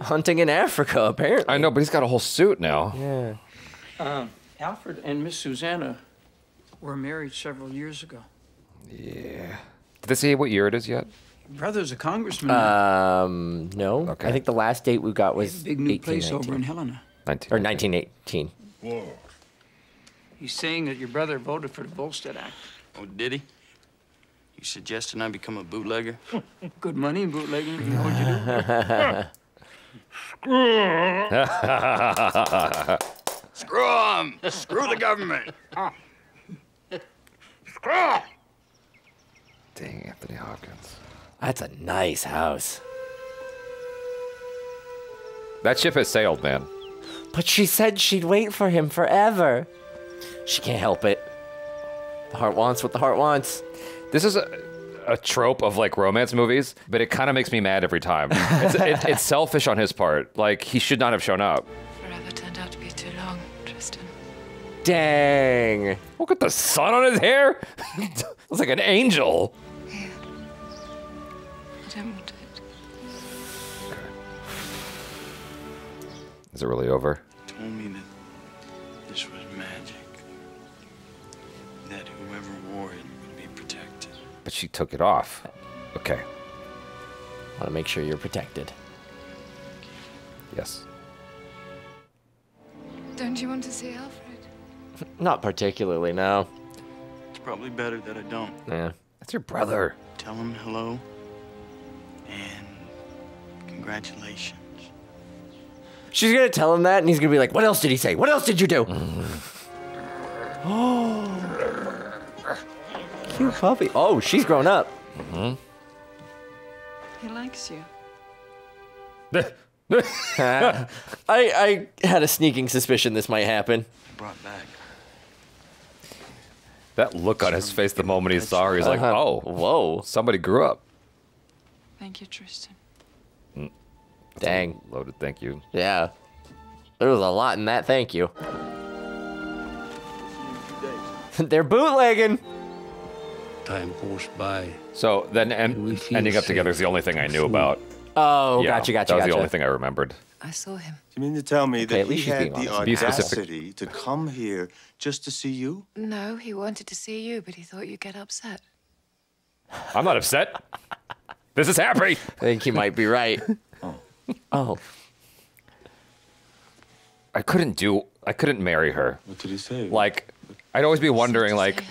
S3: Hunting in Africa, apparently.
S2: I know, but he's got a whole suit now.
S3: Yeah.
S13: Um, Alfred and Miss Susannah were married several years ago.
S2: Yeah. Did they say what year it is yet?
S13: Brother's a congressman.
S3: Um, no.
S2: Okay.
S3: I think the last date we got was
S13: big new place over in Helena.
S2: 19.
S3: Or 1918.
S12: Whoa.
S13: He's saying that your brother voted for the Volstead Act.
S1: Oh, did he? You suggesting I become a bootlegger? <laughs>
S13: Good money, in bootlegging. You know what you do? <laughs>
S1: Screw 'em! Screw the government!
S13: Screw!
S2: Dang, Anthony Hopkins.
S3: That's a nice house.
S2: That ship has sailed, man.
S3: But she said she'd wait for him forever. She can't help it. The heart wants what the heart wants.
S2: This is a, a trope of like romance movies, but it kind of makes me mad every time. It's, it, it's selfish on his part. Like he should not have shown up.
S9: Forever turned out to be too long, Tristan.
S3: Dang.
S2: Look at the sun on his hair. <laughs> It's like an angel.
S9: I don't want it.
S2: Is it really over? But she took it off. Okay.
S3: Want to make sure you're protected.
S2: Yes.
S9: Don't you want to see Alfred? <laughs>
S3: Not particularly, no.
S1: It's probably better that I don't.
S3: Yeah.
S2: That's your brother.
S1: Tell him hello and congratulations.
S3: She's gonna tell him that, and he's gonna be like, "What else did he say? What else did you do?" oh, <laughs> <laughs> cute puppy. Oh, she's grown up.
S2: Mm-hmm.
S9: He likes you. <laughs>
S3: I I had a sneaking suspicion this might happen.
S1: Brought back.
S2: That look on his face the moment he saw her, he's like,
S3: Uh-huh.
S2: oh,
S3: whoa.
S2: Somebody grew up.
S9: Thank you, Tristan.
S3: Dang.
S2: Loaded thank you.
S3: Yeah. There was a lot in that. Thank you. <laughs> They're bootlegging.
S4: Time goes by.
S2: So then en- ending up together is the only thing I knew about.
S3: Oh,
S2: Yeah,
S3: gotcha, gotcha,
S2: That was
S3: gotcha.
S2: the only thing I remembered.
S9: I saw him.
S6: Do you mean to tell me
S3: Okay, at
S6: that
S3: least
S6: he had the
S2: honest. Be specific.
S6: audacity to come here just to see you?
S9: No, he wanted to see you, but he thought you'd get upset.
S2: I'm not upset. This is happy.
S3: I think he might be right. oh. <laughs> oh.
S2: I couldn't do. I couldn't marry her.
S6: What did he say?
S2: Like, I'd always be wondering, like,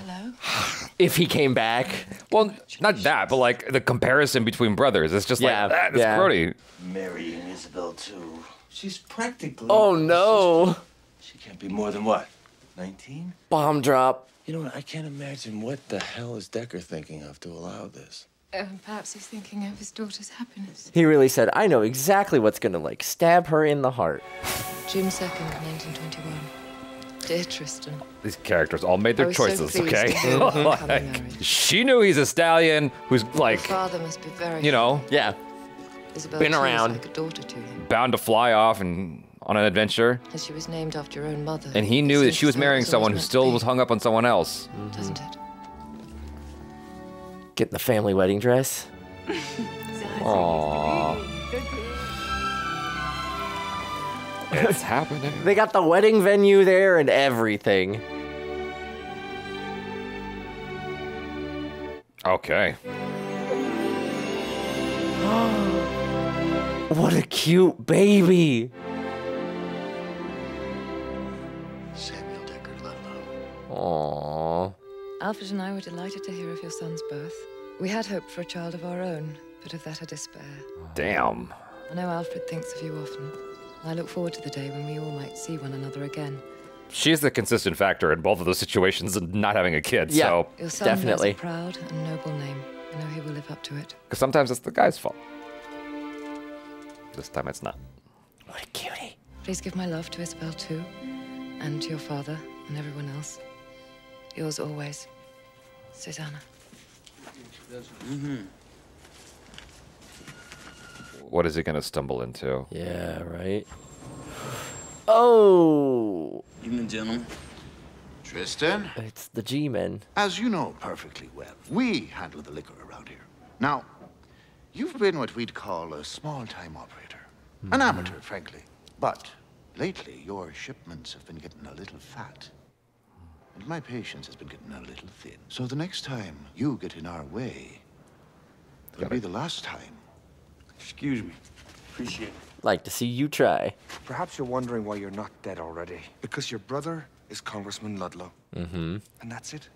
S2: <sighs>
S3: if he came back.
S2: Well, not that, but like the comparison between brothers. It's just
S3: Yeah,
S2: like that. It's
S3: yeah.
S2: grody.
S15: Marrying Isabel, too. She's practically.
S3: Oh no!
S15: She can't be more than what? 19?
S3: Bomb drop.
S15: You know what? I can't imagine what the hell is Decker thinking of to allow this.
S9: Um, perhaps he's thinking of his daughter's happiness.
S3: He really said, "I know exactly what's gonna like stab her in the heart."
S9: June 2nd, 1921. Dear Tristan,
S2: These characters all made their
S9: was so
S2: choices, okay?
S9: to hear of your
S2: Like, she knew he's a stallion who's
S9: your
S2: like,
S9: father must be very.
S2: you know,
S3: yeah,
S9: Isabel
S3: been
S9: too
S3: around.
S9: like a daughter to him,
S2: bound to fly off and on an adventure.
S9: as she was named after your own mother.
S2: And he knew that she was marrying someone who still was hung up on someone else.
S9: doesn't mm-hmm. it?
S3: Get the family wedding dress. Aww.
S2: It's <laughs> happening.
S3: They got the wedding venue there and everything.
S2: Okay. <gasps>
S3: What a cute baby.
S19: Samuel Decker Ludlow.
S3: Aww.
S9: Alfred and I were delighted to hear of your son's birth. We had hoped for a child of our own, but of that a despair.
S2: Damn.
S9: I know Alfred thinks of you often. I look forward to the day when we all might see one another again.
S2: She's the consistent factor in both of those situations and not having a kid.
S3: Yeah.
S2: So,
S9: Your son
S3: Definitely.
S9: a proud and noble name. I know he will live up to it.
S2: because sometimes it's the guy's fault. This time it's not.
S3: What a cutie.
S9: Please give my love to Isabel too, and to your father and everyone else. Yours always, Susannah.
S19: Mm-hmm.
S2: What is he going to stumble into?
S3: Yeah, right. Oh,
S19: Evening, gentlemen. Tristan,
S3: it's the G-men.
S19: as you know perfectly well, we handle the liquor around here. Now, you've been what we'd call a small-time operator. An hmm. amateur, frankly. But lately, your shipments have been getting a little fat. And my patience has been getting a little thin. So the next time you get in our way, it'll be the last time.
S6: Excuse me. Appreciate it.
S3: Like to see you try.
S6: Perhaps you're wondering why you're not dead already. Because your brother is Congressman Ludlow.
S3: Mm-hmm.
S6: And that's it.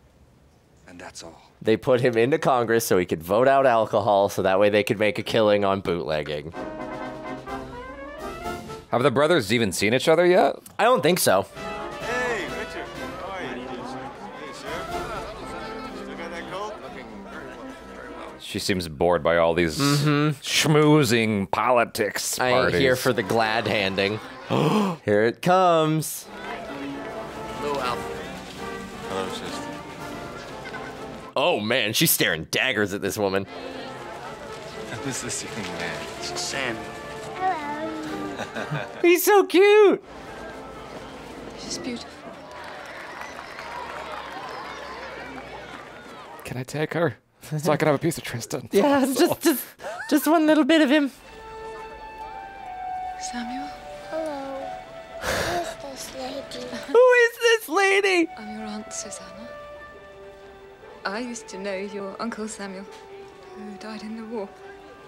S6: And that's all.
S3: They put him into Congress so he could vote out alcohol, so that way they could make a killing on bootlegging.
S2: Have the brothers even seen each other yet?
S3: I don't think so.
S2: She seems bored by all these
S3: Mhm.
S2: schmoozing politics
S3: I ain't here for the glad handing. <gasps> here it comes.
S15: Hello, Alfred. Hello, sister.
S3: Oh man, she's staring daggers at this woman.
S15: Who's this young man?
S19: It's Samuel.
S3: He's so cute.
S9: She's beautiful.
S2: Can I take her? So I can have a piece of Tristan.
S3: Yeah, just just just one little bit of him.
S9: Samuel,
S11: Hello. Who's this lady?
S3: Who is this lady?
S9: I'm your Aunt Susannah. I used to know your Uncle Samuel, who died in the war.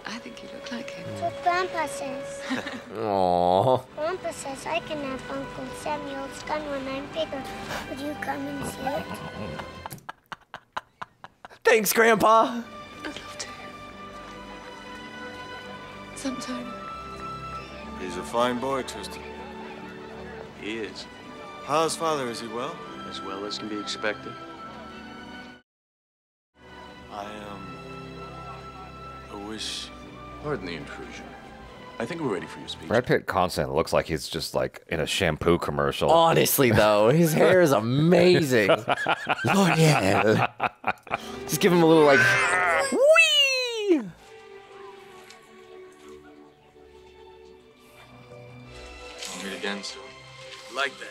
S9: I think you look like him.
S11: That's What Grandpa says. <laughs>
S3: Aww.
S11: Grandpa says I can have Uncle Samuel's gun when I'm bigger. Would you come and see it?
S3: Thanks, Grandpa.
S9: I'd love to. Sometime.
S15: He's a fine boy, Tristan.
S19: He is.
S15: How's father? Is he well?
S19: As well as can be expected.
S15: I, um. I wish.
S1: Pardon the intrusion. I think we're ready for your speech.
S2: Brad Pitt constantly looks like he's just like in a shampoo commercial.
S3: Honestly, though, his hair is amazing. <laughs> L'Oreal. Just give him a little like. Whee!
S15: We'll meet again soon. Like that.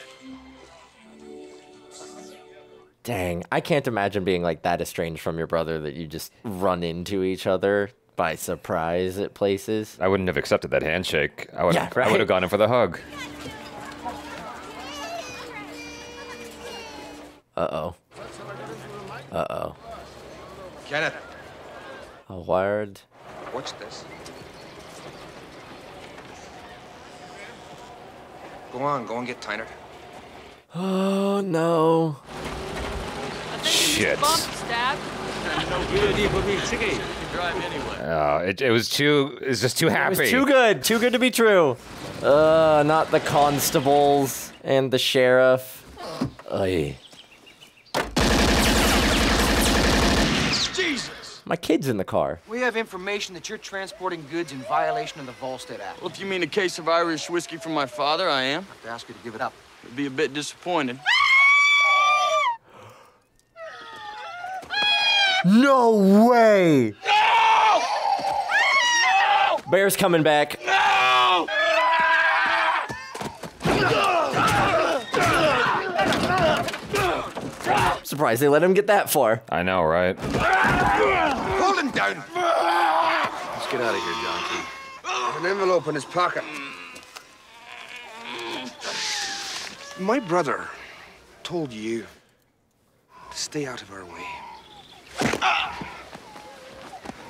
S3: Dang, I can't imagine being like that estranged from your brother that you just run into each other by surprise at places.
S2: I wouldn't have accepted that handshake. I would
S3: Yeah,
S2: I would have gone in for the hug. Uh-oh.
S3: Uh oh. Oh.
S6: Kenneth,
S3: A word.
S6: watch this. Go on, go and get Tyner.
S3: Oh no.
S2: Shit.
S13: Stab.
S16: Drive anyway.
S2: Uh, it, it was too. It's just too
S3: It
S2: happy.
S3: was too good. Too good to be true. Uh, not the constables and the sheriff. Oy. My kid's in the car.
S20: We have information that you're transporting goods in violation of the Volstead Act.
S16: Well, if you mean a case of Irish whiskey from my father, I am.
S20: I have to ask you to give it up.
S16: It'd be a bit disappointed.
S3: No way! No! no! Bear's coming back. No! Surprised they let him get that far.
S2: I know, right?
S14: Hold him down. Let's get out of here, John There's an envelope in his pocket. My brother told you to stay out of our way.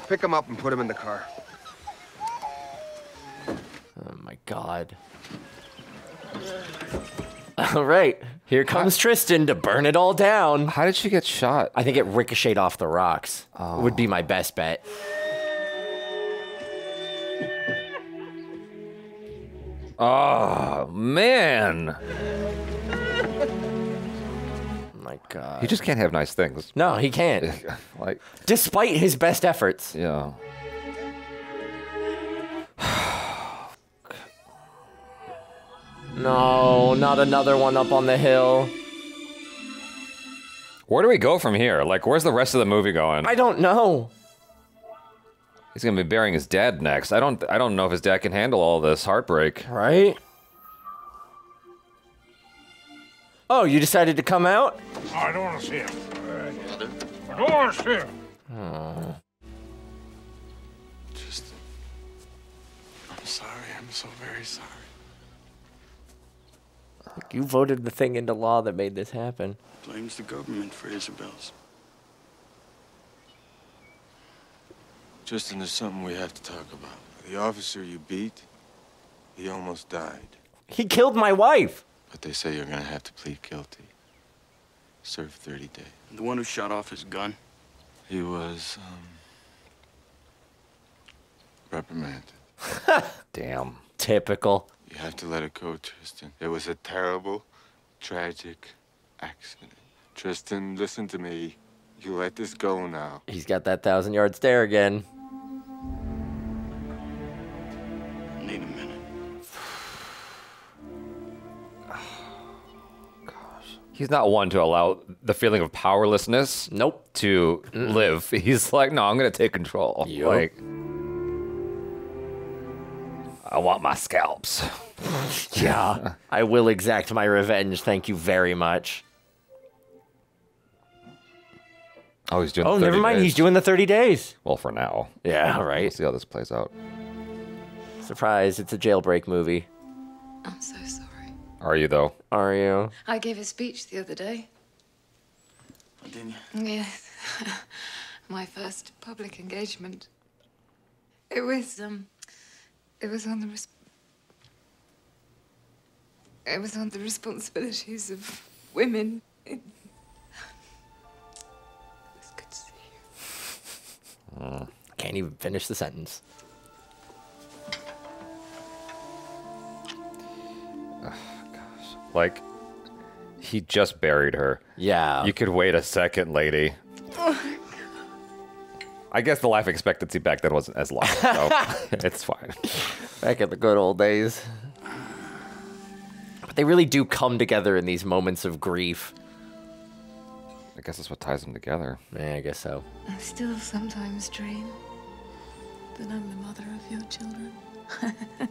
S14: Pick him up and put him in the car.
S3: Oh my god. All right, here comes Tristan to burn it all down.
S2: How did she get shot?
S3: I think it ricocheted off the rocks. Oh. Would be my best bet.
S2: Oh man,
S3: my god.
S2: he just can't have nice things.
S3: No, he can't. <laughs>
S2: like,
S3: Despite his best efforts.
S2: yeah.
S3: No, not another one up on the hill.
S2: Where do we go from here? Like, where's the rest of the movie going?
S3: I don't know.
S2: He's gonna be burying his dad next. I don't. I don't know if his dad can handle all this heartbreak.
S3: Right? Oh, you decided to come out?
S18: I don't want to see him. I don't want to see him.
S3: Oh.
S15: Just. I'm sorry. I'm so very sorry.
S3: You voted the thing into law that made this happen.
S1: Blames the government for Isabel's.
S15: Tristan, there's something we have to talk about. The officer you beat, he almost died.
S3: He killed my wife.
S15: But they say you're gonna have to plead guilty. Serve 30 days.
S1: The one who shot off his gun.
S15: He was, um, reprimanded. <laughs>
S2: Damn.
S3: Typical.
S15: You have to let it go, Tristan. It was a terrible, tragic accident. Tristan, listen to me. You let this go now.
S3: He's got that thousand yard stare again.
S2: He's not one to allow the feeling of powerlessness.
S3: Nope.
S2: To live. <laughs> He's like, no, I'm gonna take control.
S3: Yup.
S2: Like, I want my scalps. <laughs>
S3: Yeah. I will exact my revenge. Thank you very much.
S2: Oh, he's doing.
S3: Oh,
S2: the
S3: never mind.
S2: days.
S3: He's doing the 30 days.
S2: Well, for now.
S3: Yeah,
S2: We'll see how this plays out.
S3: Surprise, it's a jailbreak movie.
S9: I'm so sorry.
S2: Are you though?
S3: Are you?
S9: I gave a speech the other day.
S1: Oh, didn't you?
S9: Yes. <laughs> My first public engagement. It was, um, it was on the, res- it was on the responsibilities of women. It was good to see you.
S3: Uh, can't even finish the sentence.
S2: Like, he just buried her.
S3: Yeah.
S2: You could wait a second, lady. I guess the life expectancy back then wasn't as long, so <laughs> it's fine.
S3: Back in the good old days. But they really do come together in these moments of grief.
S2: I guess that's what ties them together.
S3: Yeah, I guess so.
S9: I still sometimes dream that I'm the mother of your children. <laughs>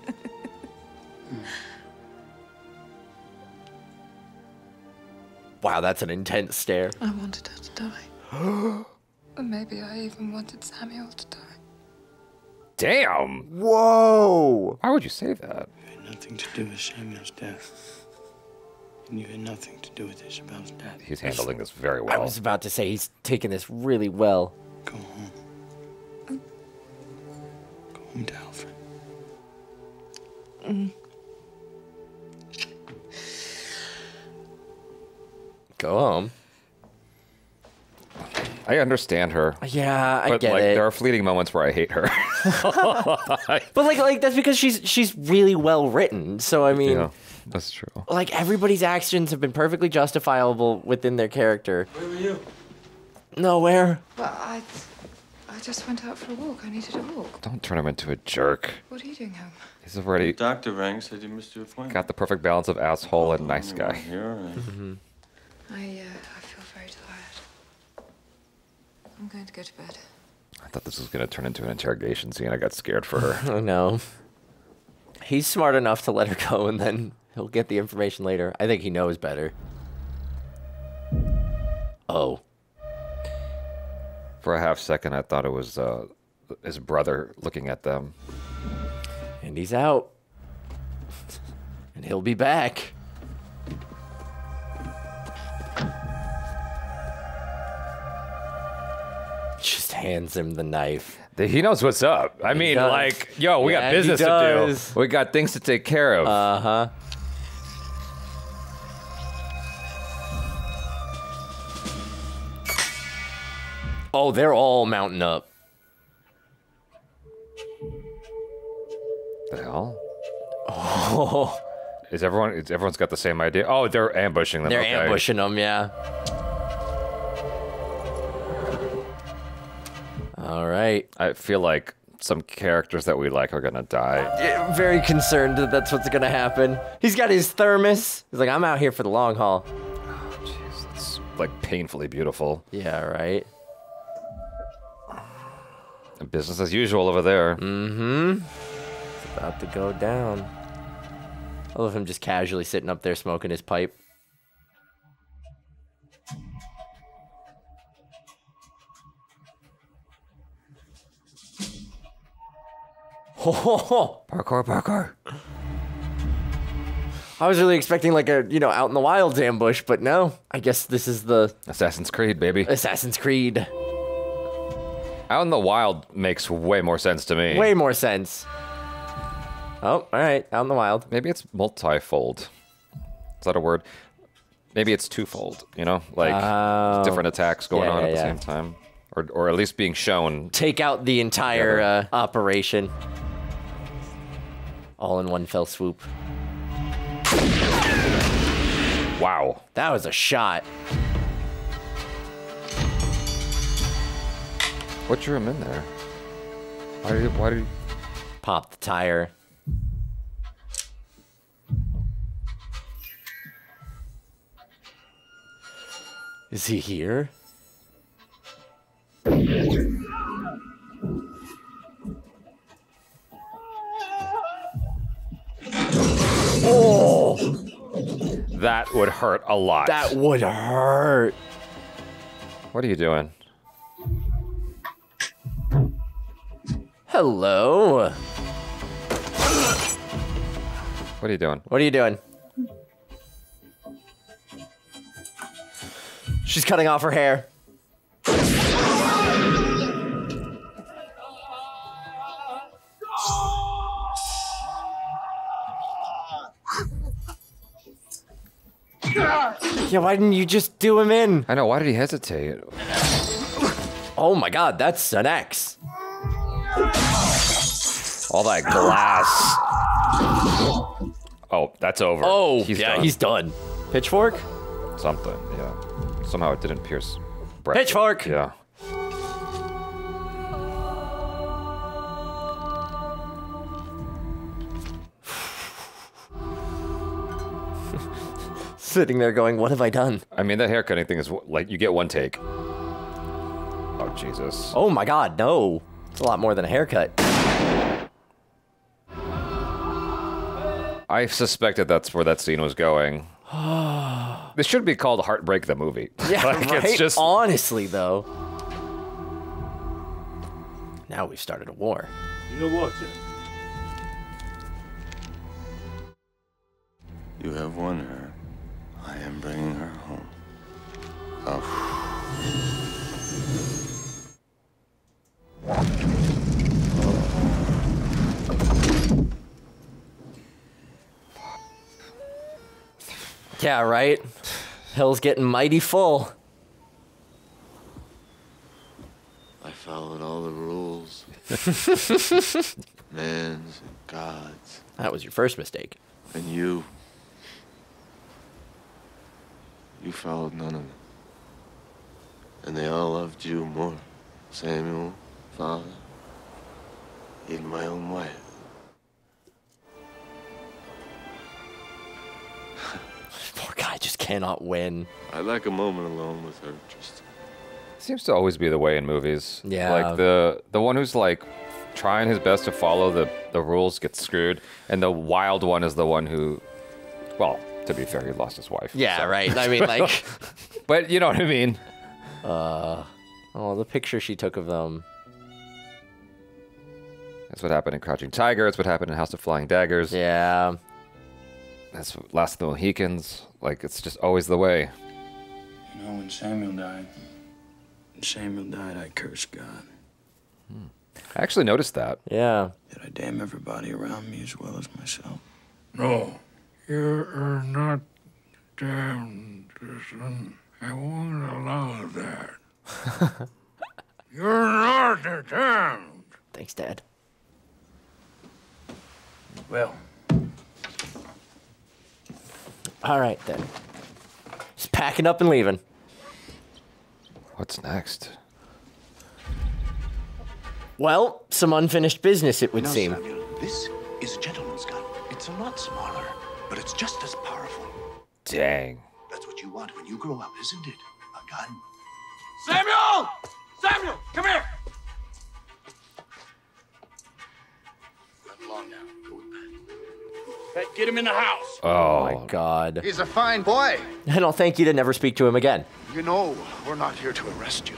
S3: Wow, that's an intense stare.
S9: I wanted her to die. <gasps> and maybe I even wanted Samuel to die.
S2: Damn.
S3: Whoa.
S2: Why would you say that?
S1: You had nothing to do with Samuel's death. And you had nothing to do with Isabel's death.
S2: He's handling this very well.
S3: I was about to say he's taking this really well.
S1: Go home. Go home to Alfred.
S9: Mm.
S3: Go home.
S2: I understand her.
S3: Yeah, I
S2: but
S3: get
S2: like
S3: it.
S2: there are fleeting moments where I hate her. <laughs>
S3: But like, like that's because she's she's really well written. So I mean,
S2: yeah, that's true.
S3: like everybody's actions have been perfectly justifiable within their character.
S10: Where were you?
S3: Nowhere.
S8: Well, I, I just went out for a walk. I needed a walk.
S2: Don't turn him into a jerk.
S8: What are you doing home?
S2: He's already
S15: Doctor rang, said you missed your appointment.
S2: got the perfect balance of asshole and nice guy.
S15: Here, and
S3: Mm-hmm.
S8: I, uh, I feel very tired. I'm going to go to bed.
S2: I thought this was gonna turn into an interrogation scene. I got scared for her. <laughs>
S3: Oh no. He's smart enough to let her go, and then he'll get the information later. I think he knows better. Oh.
S2: For a half second, I thought it was uh, his brother looking at them.
S3: And he's out. And he'll be back. Hands him the knife.
S2: He knows what's up. I mean,
S3: does.
S2: like, yo, we
S3: Yeah,
S2: got business to do. We got things to take care of.
S3: Uh huh. Oh, they're all mounting up.
S2: the hell?
S3: Oh, <laughs>
S2: Is everyone? Is everyone's got the same idea? Oh, they're ambushing them.
S3: they're
S2: okay.
S3: ambushing them, yeah. All right.
S2: I feel like some characters that we like are gonna die.
S3: Yeah, Very concerned that that's what's gonna happen. He's got his thermos. He's like, I'm out here for the long haul.
S2: Oh, jeez, It's like painfully beautiful.
S3: Yeah, right.
S2: Business as usual over there.
S3: Mm-hmm. It's about to go down. I love him just casually sitting up there smoking his pipe. Oh, <laughs>
S2: parkour, parkour.
S3: I was really expecting like a, you know, out in the wilds ambush, but no. I guess this is the
S2: Assassin's Creed, baby.
S3: Assassin's Creed.
S2: Out in the wild makes way more sense to me.
S3: Way more sense. Oh, all right, out in the wild.
S2: Maybe it's multifold. Is that a word? Maybe it's twofold. You know, like
S3: Oh.
S2: different attacks going
S3: Yeah,
S2: on
S3: yeah,
S2: at the
S3: yeah.
S2: same time, or or at least being shown.
S3: Take out the entire uh, operation. All in one fell swoop.
S2: Wow.
S3: That was a shot.
S2: What drew him in there? Why did? Why did?
S3: Pop the tire. Is he here? Oh,
S2: That would hurt a lot.
S3: that would hurt.
S2: What are you doing?
S3: Hello.
S2: What are you doing?
S3: What are you doing? She's cutting off her hair. Yeah, why didn't you just do him in?
S2: I know. Why did he hesitate?
S3: Oh my god, that's an X.
S2: All that glass. Oh, that's over.
S3: Oh,
S2: he's
S3: yeah,
S2: done.
S3: he's done. Pitchfork?
S2: something. Yeah. Somehow it didn't pierce. Brett.
S3: Pitchfork.
S2: Yeah.
S3: Sitting there going, what have I done?
S2: I mean, that haircutting thing is like you get one take. Oh Jesus.
S3: Oh my god, no. It's a lot more than a haircut.
S2: I suspected that's where that scene was going. <sighs> this should be called Heartbreak the movie. <laughs>
S3: Yeah,
S2: like,
S3: right?
S2: It's just
S3: Honestly, though. Now we've started a war.
S12: You know what?
S15: You have won her. I am bringing her home. Oh.
S3: Yeah, right? Hill's getting mighty full.
S15: I followed all the rules. <laughs> Mans and gods.
S3: That was your first mistake.
S15: And you. You followed none of them. And they all loved you more. Samuel, father, even my own wife. <laughs>
S3: Poor guy just cannot win.
S15: I'd like a moment alone with her, just
S2: Seems to always be the way in movies.
S3: Yeah.
S2: Like the the one who's like trying his best to follow the the rules gets screwed, and the wild one is the one who, well, to be fair, he lost his wife.
S3: Yeah,
S2: so-
S3: right. I mean, like, <laughs>
S2: but you know what I mean.
S3: uh, oh, the picture she took of them.
S2: That's what happened in Crouching Tiger. That's what happened in House of Flying Daggers.
S3: Yeah.
S2: That's what- Last of the Mohicans. Like it's just always the way.
S21: You know, when Samuel died, when Samuel died, I cursed God.
S2: I actually noticed that.
S3: Yeah.
S21: Did I damn everybody around me as well as myself?
S1: No, you are not damned, son. I won't allow that. <laughs> You're not damned.
S3: Thanks, Dad.
S21: Well,
S3: All right then. Just packing up and leaving.
S2: What's next?
S3: Well, some unfinished business, it would
S19: No,
S3: seem.
S19: Samuel, this is a gentleman's gun. It's a lot smaller, but it's just as powerful.
S2: Dang.
S19: That's what you want when you grow up, isn't it? A gun.
S22: Samuel! Samuel, come here!
S19: Run along now. Go with
S1: Hey, get him in the house.
S2: Oh
S3: my God.
S23: He's a fine boy.
S3: And I'll thank you to never speak to him again.
S19: You know, we're not here to arrest you.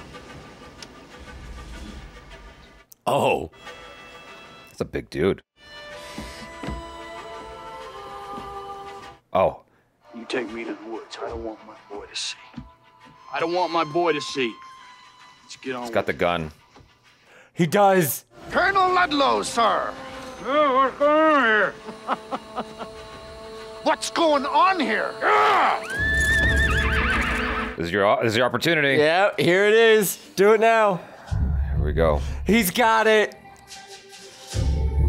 S3: Oh.
S2: That's a big dude. Oh,
S1: You take me to the woods. I don't want my boy to see. I don't want my boy to see. Let's get on.
S2: he's got the gun.
S3: He does.
S23: Colonel Ludlow, sir.
S1: Oh, what's going on here? <laughs>
S23: What's going on here?
S2: This is your this is your opportunity.
S3: Yeah, here it is. Do it now.
S2: Here we go.
S3: He's got it.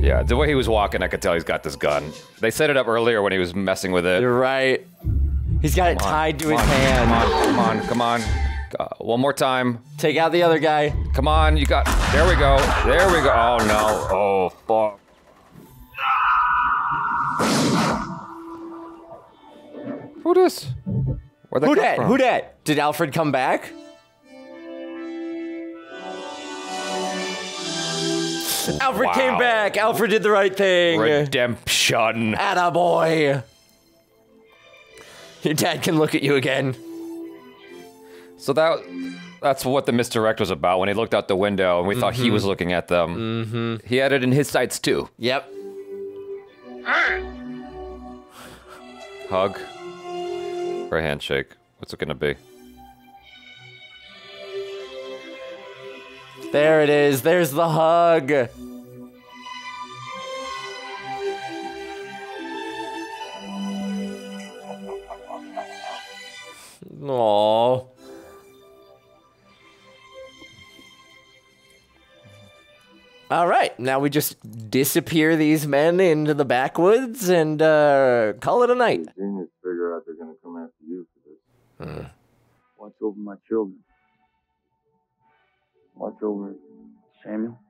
S2: Yeah, the way he was walking, I could tell he's got this gun. They set it up earlier when he was messing with it.
S3: You're right. He's got it
S2: Come on,
S3: tied to his
S2: on,
S3: hand.
S2: Come on, come on, come on. Uh, one more time.
S3: Take out the other guy.
S2: Come on, you got. There we go. There we go. Oh no. Oh fuck. Who this? Where'd that
S3: Who
S2: come
S3: dat?
S2: from?
S3: Who dat? Did Alfred come back? Alfred came back. Alfred did the right thing.
S2: Redemption.
S3: Attaboy. Your dad can look at you again.
S2: So that that's what the misdirect was about when he looked out the window and we thought he was looking at them. Mm-hmm. He had it in his sights too.
S3: Yep.
S2: Hug or a handshake. What's it gonna be?
S3: There it is. There's the hug. Aww. All right, now we just disappear these men into the backwoods and uh, call it a night.
S15: Genius figure out they're gonna come after you for this.
S21: watch over my children. Watch over Samuel.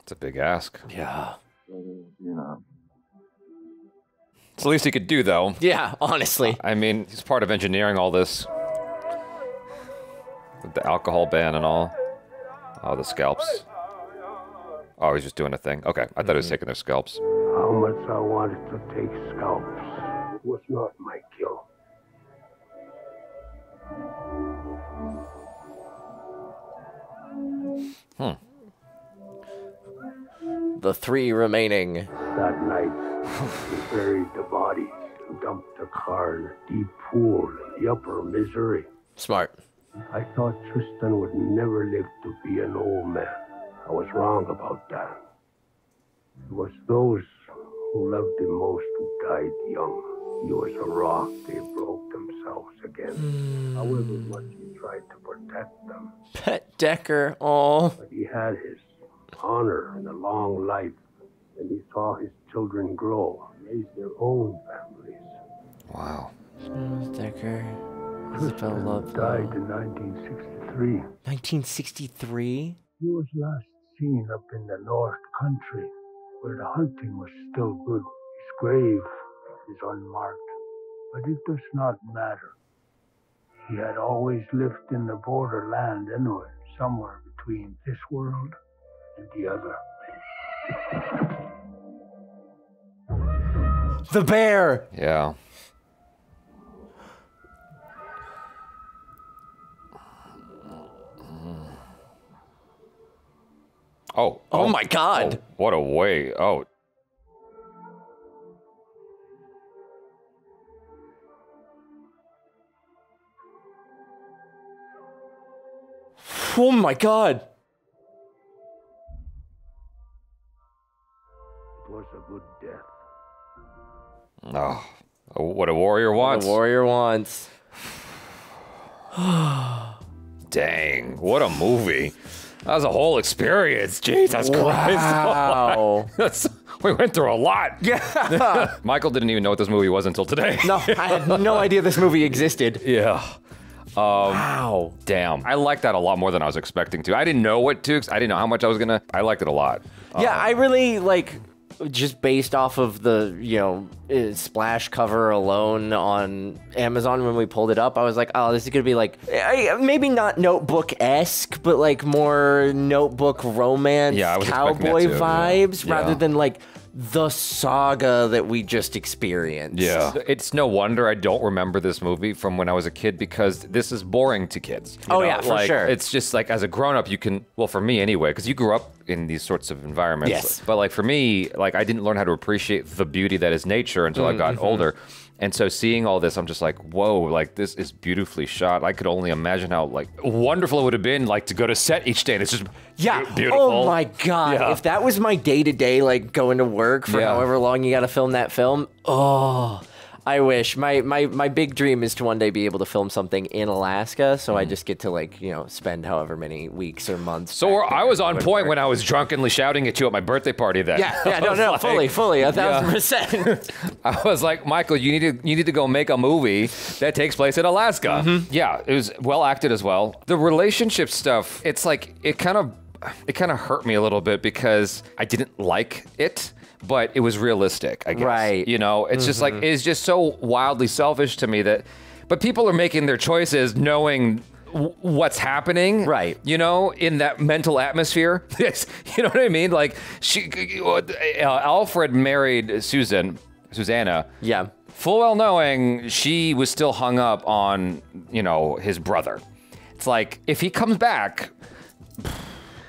S2: It's a big ask.
S3: Yeah.
S15: You know.
S2: It's the least he could do, though.
S3: Yeah, honestly.
S2: I mean, he's part of engineering all this. With the alcohol ban and all. Oh, the scalps. Oh, he's just doing a thing. Okay, I thought he was mm-hmm. taking their scalps.
S4: How much I wanted to take scalps. It was not my kill.
S2: Hmm.
S3: The three remaining.
S4: That night, we buried the bodies and dumped the car in a deep pool in the upper Missouri.
S3: Smart.
S4: I thought Tristan would never live to be an old man. I was wrong about that. It was those who loved him most who died young. He was a rock. They broke themselves again. However much he tried to protect them.
S3: Pet Decker. Oh.
S4: But he had his honor and a long life, and he saw his children grow, raise their own families.
S2: Wow.
S3: Charles Decker. Isabel
S4: Christian died in 1963.
S3: 1963?
S4: He was last seen up in the North Country, where the hunting was still good. His grave is unmarked, but it does not matter. He had always lived in the borderland anyway, somewhere between this world and the other.
S3: The bear.
S2: Yeah. Oh,
S3: oh. Oh my God.
S2: oh, what a way. Oh.
S3: Oh my god.
S4: It was a good death.
S2: Oh. What a warrior wants.
S3: The warrior wants. <sighs>
S2: Dang. What a movie. That was a whole experience. Jesus
S3: Wow.
S2: Christ. <laughs> That's- we went through a lot.
S3: Yeah. <laughs>
S2: Michael didn't even know what this movie was until today. <laughs>
S3: No, I had no idea this movie existed.
S2: Yeah. Um,
S3: wow.
S2: Damn. I liked that a lot more than I was expecting to. I didn't know what to. I didn't know how much I was gonna. I liked it a lot.
S3: Yeah, I really like just based off of the you know uh, splash cover alone on Amazon when we pulled it up, I was like, oh, this is gonna be like I, maybe not notebook esque, but like more notebook romance,
S2: Yeah, I was expecting that
S3: cowboy
S2: too,
S3: vibes,
S2: Yeah.
S3: rather than like the saga that we just experienced.
S2: Yeah. It's no wonder I don't remember this movie from when I was a kid because this is boring to kids. you
S3: Oh,
S2: know?
S3: yeah, for
S2: like,
S3: sure.
S2: It's just like as a grown up, you can, well, for me anyway, because you grew up in these sorts of environments.
S3: Yes.
S2: But like for me, like I didn't learn how to appreciate the beauty that is nature until I got
S3: Mhm.
S2: older. And so seeing all this, I'm just like, whoa, like this is beautifully shot. I could only imagine how like wonderful it would have been like to go to set each day. And it's just
S3: Yeah.
S2: beautiful.
S3: Oh my god.
S2: Yeah.
S3: If that was my day to day, like going to work for
S2: Yeah.
S3: however long you got to film that film, oh, I wish. My my my big dream is to one day be able to film something in Alaska, so I just get to like you know spend however many weeks or months.
S2: Mm. So I was on point when I was drunkenly shouting at you at my birthday party. Then
S3: Yeah, yeah, <laughs>
S2: I
S3: no, no,
S2: like-
S3: fully, fully, a thousand
S2: Yeah.
S3: percent. <laughs>
S2: I was like, Michael, you need to you need to go make a movie that takes place in Alaska.
S3: Mm-hmm.
S2: Yeah, it was well acted as well. The relationship stuff, it's like it kind of it kind of hurt me a little bit because I didn't like it. But it was realistic, I guess.
S3: Right.
S2: You know, it's just like
S3: Mhm.
S2: it's just so wildly selfish to me that. But people are making their choices knowing what's happening. Right. You know, in that mental atmosphere. <laughs> You know what I mean? Like she, uh, Alfred married Susan, Susannah.
S3: Yeah.
S2: Full well knowing she was still hung up on, you know, his brother. It's like if he comes back,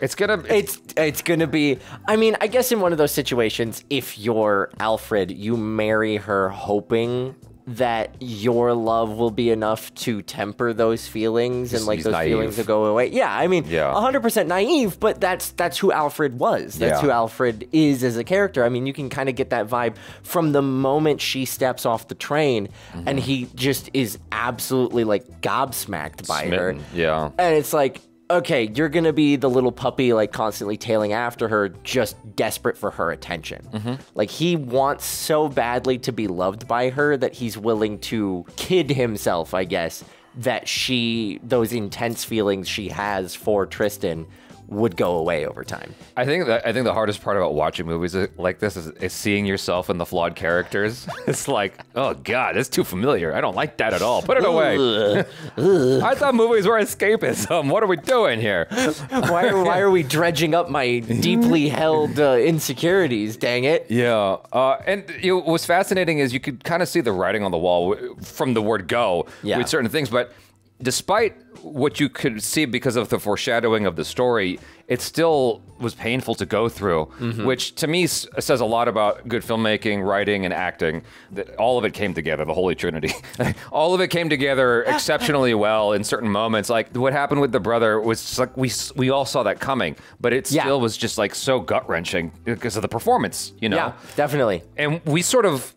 S2: it's gonna.
S3: It's it's gonna be. I mean, I guess in one of those situations, if you're Alfred, you marry her hoping that your love will be enough to temper those feelings and like
S2: he's
S3: those
S2: naive.
S3: feelings will go away. Yeah, I mean,
S2: Yeah.
S3: 100% naive, but that's that's who Alfred was. That's
S2: Yeah.
S3: who Alfred is as a character. I mean, you can kind of get that vibe from the moment she steps off the train
S2: Mm-hmm.
S3: and he just is absolutely like gobsmacked by her.
S2: Yeah.
S3: And it's like, okay, you're gonna be the little puppy, like constantly tailing after her, just desperate for her attention.
S2: Mhm.
S3: Like he wants so badly to be loved by her that he's willing to kid himself, I guess, that she, those intense feelings she has for Tristan, would go away over time.
S2: I think that I think the hardest part about watching movies like this is, is seeing yourself in the flawed characters. <laughs> it's like, oh god, it's too familiar. I don't like that at all. Put it away. <laughs> I thought movies were escapism. What are we doing here? <laughs>
S3: why, are, why are we dredging up my deeply held uh, insecurities? Dang it!
S2: Yeah, uh, and you know, what was fascinating is you could kind of see the writing on the wall from the word "go"
S3: Yeah.
S2: with certain things, but despite what you could see because of the foreshadowing of the story, it still was painful to go through,
S3: Mhm.
S2: which to me s- says a lot about good filmmaking, writing, and acting. That all of it came together, the Holy Trinity. <laughs> all of it came together <laughs> exceptionally well in certain moments. Like what happened with the brother was just like we we all saw that coming, but it still was just like so gut wrenching because of the performance, you know.
S3: Yeah, definitely.
S2: And we sort of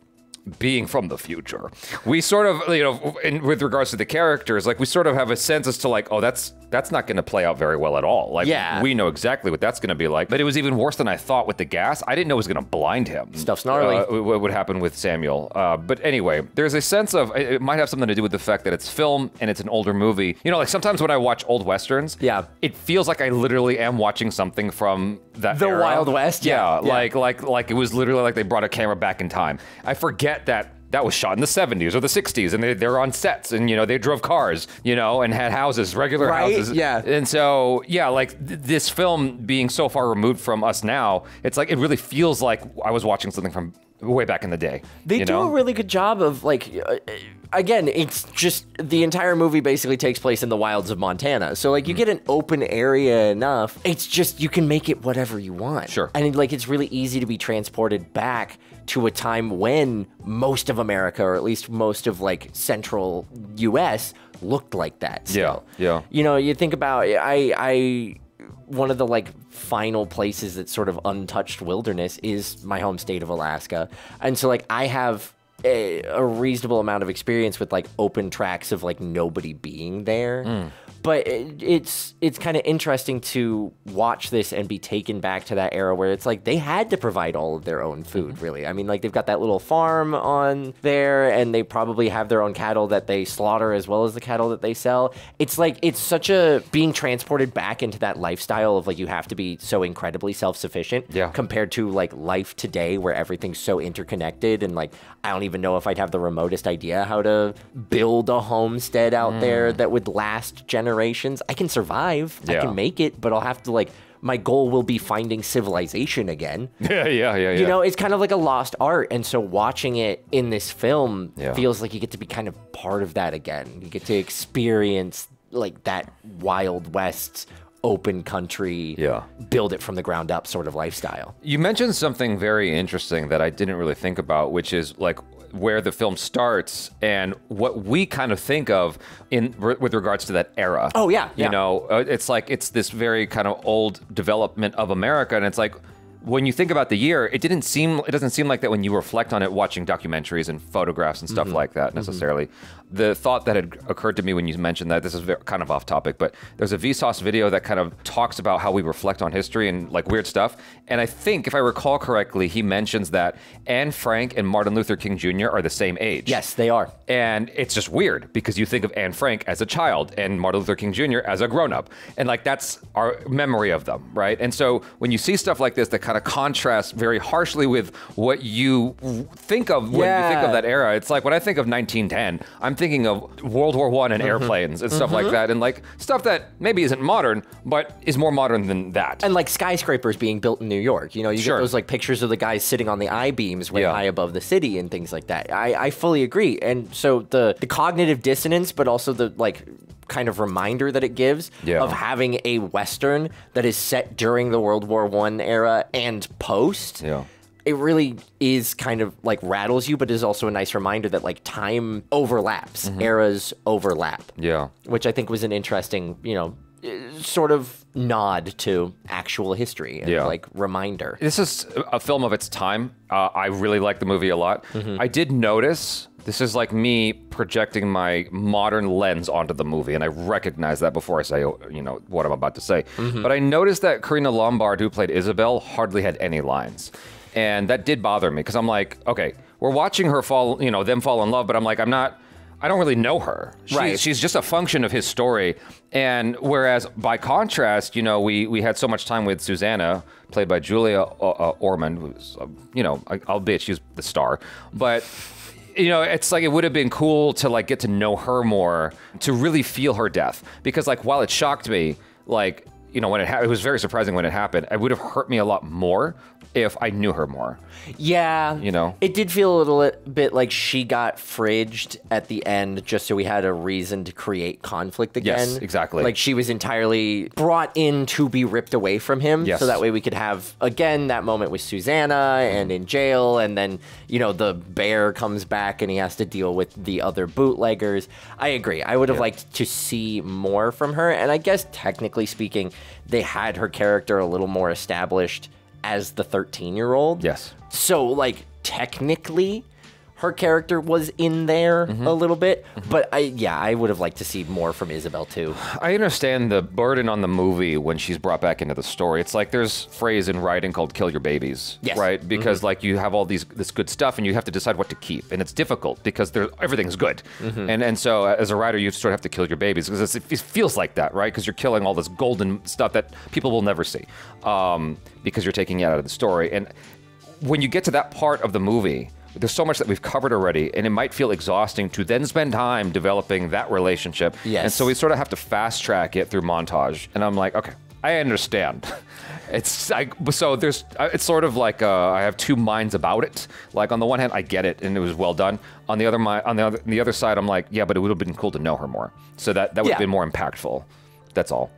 S2: being from the future, we sort of, you know, in, with regards to the characters, like we sort of have a sense as to like, oh, that's that's not going to play out very well at all. Like,
S3: Yeah.
S2: we know exactly what that's going to be like. But it was even worse than I thought with the gas. I didn't know it was going to blind him.
S3: Stuff's gnarly.
S2: Uh, what would happen with Samuel? Uh, but anyway, there's a sense of it it might have something to do with the fact that it's film and it's an older movie. You know, like sometimes when I watch old westerns,
S3: yeah,
S2: it feels like I literally am watching something from that
S3: The
S2: era.
S3: Wild West, yeah, yeah.
S2: like like like it was literally like they brought a camera back in time. I forget that that was shot in the 70s or the 60s and they, they're on sets and you know they drove cars you know and had houses regular
S3: Right,
S2: houses
S3: yeah.
S2: and so yeah like th- this film being so far removed from us now it's like it really feels like i was watching something from way back in the day
S3: They do
S2: know?
S3: a really good job of like, uh, again, it's just the entire movie basically takes place in the wilds of Montana. So like, you
S2: Mm.
S3: get an open area enough. It's just you can make it whatever you want.
S2: Sure.
S3: and like it's really easy to be transported back to a time when most of America, or at least most of like central U.S., looked like that.
S2: yeah yeah
S3: You know, you think about I I one of the like final places that's sort of untouched wilderness is my home state of Alaska. And so like I have a, a reasonable amount of experience with like open tracks of like nobody being there.
S2: Mm.
S3: But it, it's it's kind of interesting to watch this and be taken back to that era where it's like they had to provide all of their own food, mm-hmm. really. I mean, like they've got that little farm on there, and they probably have their own cattle that they slaughter as well as the cattle that they sell. It's like it's such a being transported back into that lifestyle of like you have to be so incredibly self sufficient.
S2: Yeah.
S3: Compared to like life today where everything's so interconnected and like I don't even know if I'd have the remotest idea how to build a homestead out there mm. that would last generations. I can survive. I can make it, but I'll have to like my goal will be finding civilization again.
S2: yeah <laughs> yeah yeah yeah
S3: You know, it's kind of like a lost art. And so watching it in this film
S2: Yeah.
S3: feels like you get to be kind of part of that again. You get to experience like that Wild West open country,
S2: Yeah.
S3: build it from the ground up sort of lifestyle.
S2: You mentioned something very interesting that I didn't really think about, which is like where the film starts and what we kind of think of in with regards to that era.
S3: Oh, yeah, yeah.
S2: You know, uh, it's like it's this very kind of old development of America, and it's like when you think about the year, it didn't seem it doesn't seem like that when you reflect on it, watching documentaries and photographs and stuff
S3: Mhm.
S2: like that necessarily. The thought that had occurred to me when you mentioned that this is very, kind of off topic, but there's a Vsauce video that kind of talks about how we reflect on history and like weird stuff. And I think, if I recall correctly, he mentions that Anne Frank and Martin Luther King Jr. are the same age.
S3: Yes, they are.
S2: And it's just weird because you think of Anne Frank as a child and Martin Luther King Jr. as a grown up. And like that's our memory of them, right? And so when you see stuff like this that kind of contrasts very harshly with what you think of when you think of that era, it's like when I think of 1910, I'm thinking of World War One and
S3: Mhm.
S2: airplanes and stuff like
S3: Mhm.
S2: that, and like stuff that maybe isn't modern, but is more modern than that.
S3: And like skyscrapers being built in New York. You know, you
S2: Sure.
S3: get those like pictures of the guys sitting on the I beams way
S2: Yeah.
S3: high above the city and things like that. I, I fully agree. And so the the cognitive dissonance, but also the like kind of reminder that it gives
S2: Yeah.
S3: of having a western that is set during the World War One era and post.
S2: Yeah.
S3: It really is kind of like rattles you, but is also a nice reminder that like time overlaps,
S2: Mhm.
S3: eras overlap
S2: Yeah.
S3: which I think was an interesting, you know, eh, sort of nod to actual history and
S2: Yeah.
S3: like reminder.
S2: This is a film of its time. Uh, I really like the movie a lot.
S3: Mhm.
S2: I did notice this is like me projecting my modern lens onto the movie, and I recognize that before I say, you know, what I'm about to say.
S3: Mhm.
S2: But I noticed that Karina Lombard, who played Isabel, hardly had any lines, and that did bother me because I'm like, okay, we're watching her fall, you know, them fall in love, but I'm like, I'm not. I don't really know her. She-
S3: Right.
S2: She's just a function of his story. And whereas by contrast, you know, we we had so much time with Susannah, played by Julia uh, uh, Ormond, who's, uh, you know, I- albeit she's the star, but. You know, it's like it would have been cool to like get to know her more, to really feel her death. Because like while it shocked me, like you know when it ha- it was very surprising when it happened. It would have hurt me a lot more if I knew her more.
S3: Yeah.
S2: You know,
S3: It did feel a little bit like she got fridged at the end just so we had a reason to create conflict again.
S2: Yes, exactly.
S3: Like she was entirely brought in to be ripped away from him.
S2: Yes.
S3: So that way we could have, again, that moment with Susannah and in jail. And then, you know, the bear comes back and he has to deal with the other bootleggers. I agree. I would have
S2: Yeah.
S3: liked to see more from her. And I guess technically speaking, they had her character a little more established as the 13 year old.
S2: Yes.
S3: So, like, technically, her character was in there
S2: Mm-hmm.
S3: a little bit. But I, yeah, I would have liked to see more from Isabel too.
S2: I understand the burden on the movie when she's brought back into the story. It's like there's a phrase in writing called "kill your babies,"
S3: Yes.
S2: right? Because
S3: Mhm.
S2: like you have all these this good stuff and you have to decide what to keep, and it's difficult because there everything's good,
S3: Mhm.
S2: and and so as a writer you sort of have to kill your babies because it feels like that, right? Because you're killing all this golden stuff that people will never see, um, because you're taking it out of the story. And when you get to that part of the movie. There's so much that we've covered already, and it might feel exhausting to then spend time developing that relationship.
S3: Yes.
S2: And so we sort of have to fast track it through montage. And I'm like, okay, I understand. <laughs> It's like so. There's. uh, It's sort of like uh, I have two minds about it. Like on the one hand, I get it, and it was well done. On the other, mi- on the other, on the other side, I'm like, yeah, but it would have been cool to know her more. So that that would have
S3: Yeah.
S2: been more impactful. That's all.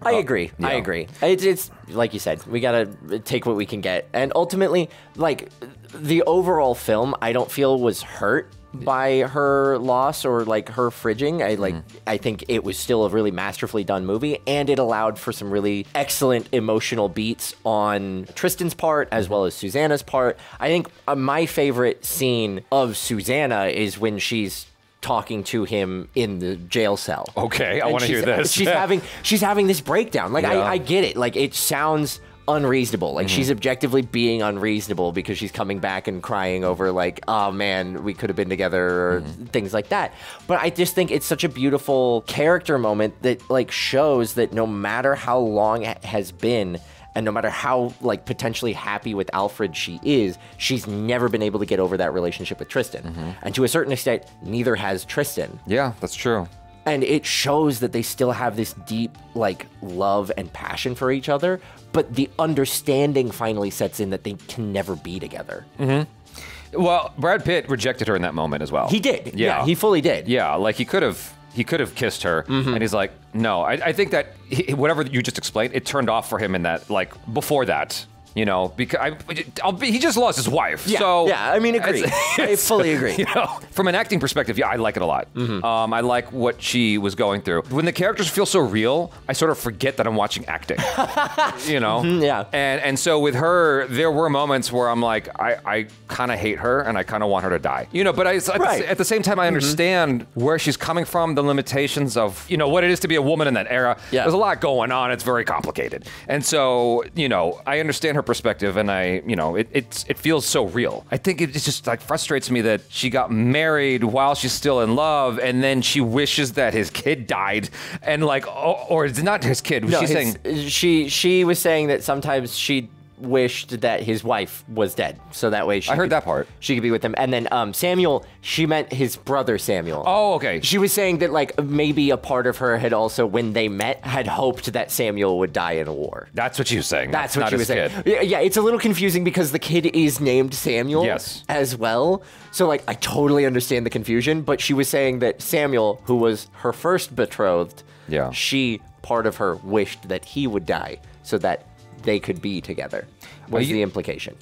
S3: I agree. I agree. It's, it's like you said, we gotta take what we can get, and ultimately, like the overall film, I don't feel was hurt by her loss or like her fridging. I like. I think it was still a really masterfully done movie, and it allowed for some really excellent emotional beats on Tristan's part as well as Susannah's part. I think uh, my favorite scene of Susannah is when she's talking to him in the jail cell.
S2: Okay, I wanna hear this.
S3: She's having she's having this breakdown. Like
S2: Yeah.
S3: I, I get it. Like it sounds unreasonable. Like mm-hmm. she's objectively being unreasonable because she's coming back and crying over like, oh man, we could have been together or mm-hmm. things like that. But I just think it's such a beautiful character moment that like shows that no matter how long it has been and no matter how like potentially happy with Alfred she is, she's never been able to get over that relationship with Tristan. Mm-hmm. And to a certain extent, neither has Tristan.
S2: Yeah, that's true.
S3: And it shows that they still have this deep like love and passion for each other, but the understanding finally sets in that they can never be together.
S2: Mm-hmm. Well, Brad Pitt rejected her in that moment as well.
S3: He did. Yeah, he fully did.
S2: Yeah, like he could have. He could have kissed her,
S3: Mm-hmm.
S2: and he's like, "No." I, I think that he, whatever you just explained, it turned off for him in that, like before that, you know, because I, I'll be, he just lost his wife.
S3: Yeah,
S2: so
S3: yeah, I mean, agree. <laughs> I fully agree.
S2: You know, from an acting perspective, yeah, I like it a lot.
S3: Mm-hmm.
S2: Um, I like what she was going through. When the characters feel so real, I sort of forget that I'm watching acting. <laughs> you know,
S3: Mm-hmm, yeah.
S2: And and so with her, there were moments where I'm like, I, I kind of hate her and I kind of want her to die. You know, but I, at,
S3: Right.
S2: the, at the same time, I understand where she's coming from, the limitations of you know what it is to be a woman in that era.
S3: Yeah.
S2: There's a lot going on. It's very complicated, and so you know, I understand her perspective, and I you know, it it's, it feels so real. I think it just like frustrates me that she got married while she's still in love, and then she wishes that his kid died, and like, oh, or it's not his kid.
S3: No,
S2: she's
S3: his-
S2: saying.
S3: she she was saying that sometimes she wished that his wife was dead, so that way she
S2: I heard
S3: could-
S2: that part.
S3: She could be with him, and then um, Samuel, she meant his brother Samuel.
S2: Oh, okay.
S3: She was saying that like maybe a part of her had also, when they met, had hoped that Samuel would die in a war.
S2: That's what she was saying.
S3: That's
S2: not
S3: what she was saying.
S2: kid.
S3: Yeah, it's a little confusing because the kid is named Samuel
S2: Yes.
S3: as well. So like I totally understand the confusion, but she was saying that Samuel, who was her first betrothed,
S2: Yeah.
S3: she part of her wished that he would die so that they could be together. Was
S2: you-
S3: the implication.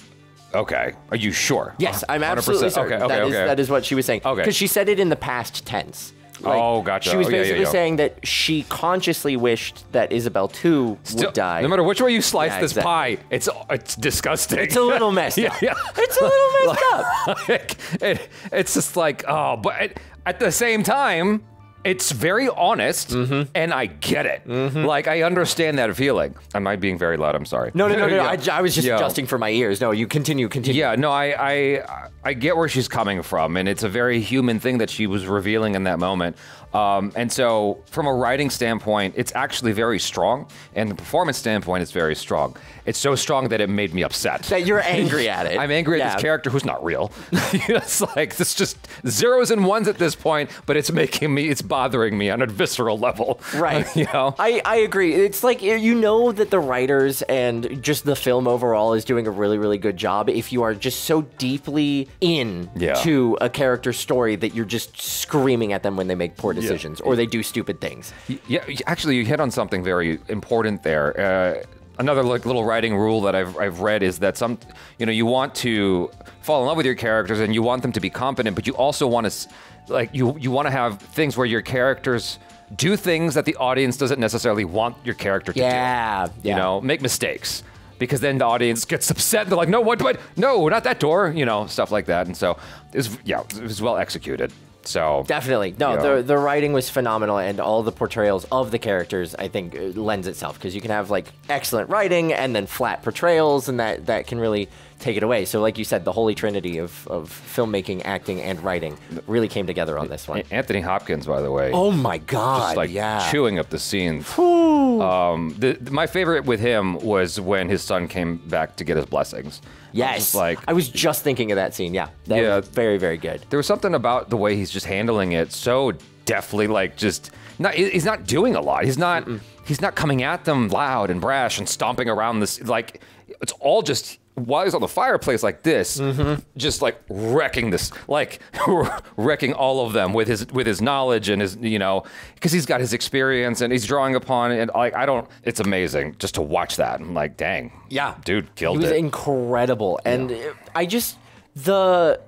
S2: Okay. Are you sure?
S3: Yes, I'm
S2: 100%.
S3: absolutely certain.
S2: Okay, okay,
S3: That is-
S2: okay.
S3: that is what she was saying.
S2: Okay.
S3: Because she said it in the past tense.
S2: Oh, gotcha.
S3: She was
S2: Oh, yeah, yeah,
S3: basically saying that she consciously wished that Isabel too
S2: Still-
S3: would die.
S2: No matter which way you slice
S3: Yeah,
S2: this
S3: exactly.
S2: pie, it's it's disgusting.
S3: It's a little <laughs> messed up.
S2: yeah.
S3: It's a little messed <laughs> up.
S2: Like, <laughs> it, it's just like oh, but at, at the same time, it's very honest,
S3: Mm-hmm.
S2: and I get it. Like I understand that feeling. Am I being very loud? I'm sorry.
S3: No, no, no, no.
S2: Yeah.
S3: I, I was just
S2: Yeah.
S3: adjusting for my ears. No, you continue, continue.
S2: Yeah, no, I, I I get where she's coming from, and it's a very human thing that she was revealing in that moment. Um, and so, from a writing standpoint, it's actually very strong, and the performance standpoint, it's very strong. It's so strong that it made me upset.
S3: That you're angry at it. <laughs>
S2: I'm angry at this character who's not real. <laughs> it's like it's just zeros and ones at this point, but it's making me, it's bothering me on a visceral level. <laughs>
S3: Right.
S2: you know.
S3: I, I agree. It's like you know that the writers and just the film overall is doing a really, really good job if you are just so deeply in
S2: Yeah.
S3: to a character's story that you're just screaming at them when they make poor decisions or they do stupid things.
S2: Yeah, actually, you hit on something very important there. Uh, another like little writing rule that I've, I've read is that some, you know, you want to fall in love with your characters and you want them to be competent, but you also want to, like, you you want to have things where your characters do things that the audience doesn't necessarily want your character to do.
S3: Yeah,
S2: You know, make mistakes. because then the audience gets upset. They're like, no, what, what, no, not that door, you know, stuff like that. And so it was, yeah, it was well executed. So
S3: Definitely. No,
S2: Yeah.
S3: the the writing was phenomenal, and all the portrayals of the characters, I think, uh, lends itself because you can have like excellent writing and then flat portrayals, and that that can really take it away. So, like you said, the holy trinity of of filmmaking, acting, and writing really came together on this one.
S2: Anthony Hopkins, by the way.
S3: Oh my God!
S2: just like
S3: yeah.
S2: chewing up the scenes. Um, the, my favorite with him was when his son came back to get his blessings. I
S3: Yes.
S2: just like
S3: I was just thinking of that scene. Yeah. That
S2: Yeah.
S3: Was very very good.
S2: there was something about the way he's just handling it so deftly, like just not. He's not doing a lot. He's not. He's not coming at them loud and brash and stomping around this. Like it's all just while he's on the fireplace like this, mm-hmm. just like wrecking this, like <laughs> wrecking all of them with his with his knowledge and his you know because he's got his experience and he's drawing upon it. And like I don't, it's amazing just to watch that. I'm like, dang,
S3: Yeah.
S2: dude, killed
S3: he was
S2: it.
S3: incredible and it- i just the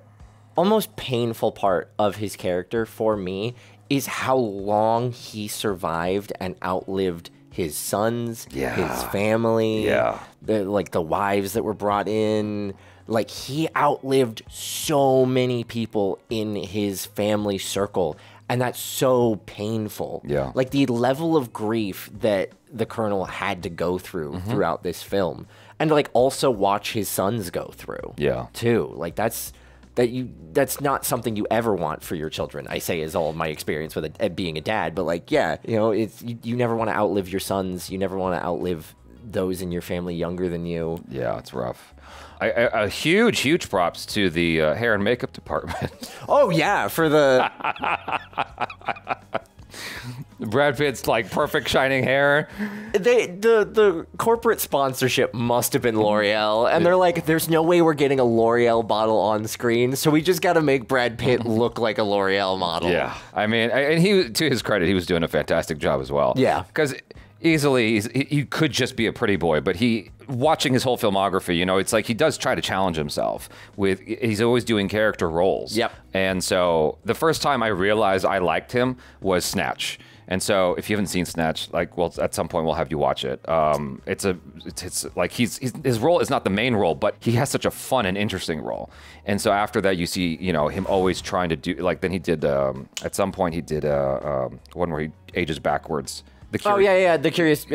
S3: almost painful part of his character for me is how long he survived and outlived his sons his family
S2: Yeah.
S3: the, like the wives that were brought in like he outlived so many people in his family circle and that's so painful
S2: Yeah.
S3: like the level of grief that the colonel had to go through
S2: Mm-hmm.
S3: throughout this film and like also watch his sons go through
S2: Yeah.
S3: too like that's that you that's not something you ever want for your children i say is all my experience with a, being a dad but like yeah you know it's you, you never want to outlive your sons you never want to outlive those in your family younger than you
S2: Yeah, it's rough. I, I, a huge, huge props to the uh, hair and makeup department.
S3: oh yeah for the <laughs> <laughs>
S2: Brad Pitt's like perfect shining hair.
S3: they the the corporate sponsorship must have been L'Oreal, and they're like, "There's no way we're getting a L'Oreal bottle on screen, so we just got to make Brad Pitt <laughs> look like a L'Oreal model."
S2: Yeah, I mean, and he, to his credit, he was doing a fantastic job as well.
S3: Yeah.
S2: because easily he he could just be a pretty boy, but he watching his whole filmography, you know, it's like he does try to challenge himself with. He's always doing character roles.
S3: Yep.
S2: And so the first time I realized I liked him was Snatch. And so, if you haven't seen Snatch, like, well, at some point we'll have you watch it. Um, it's a, it's, it's like he's, he's his role is not the main role, but he has such a fun and interesting role. And so after that, you see, you know, him always trying to do like. Then he did um, at some point he did uh, um, one where he ages backwards. The
S3: Oh yeah, yeah. The curious. Uh,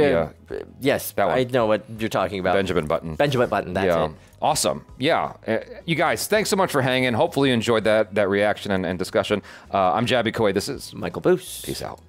S2: Yeah.
S3: Yes,
S2: That one.
S3: I know what you're talking about.
S2: Benjamin Button.
S3: Benjamin Button. That's
S2: yeah.
S3: it.
S2: Awesome. Yeah. Uh, you guys, thanks so much for hanging. Hopefully you enjoyed that that reaction and, and discussion. Uh, I'm Jaby Coy. This is
S3: Michael Boos.
S2: Peace out.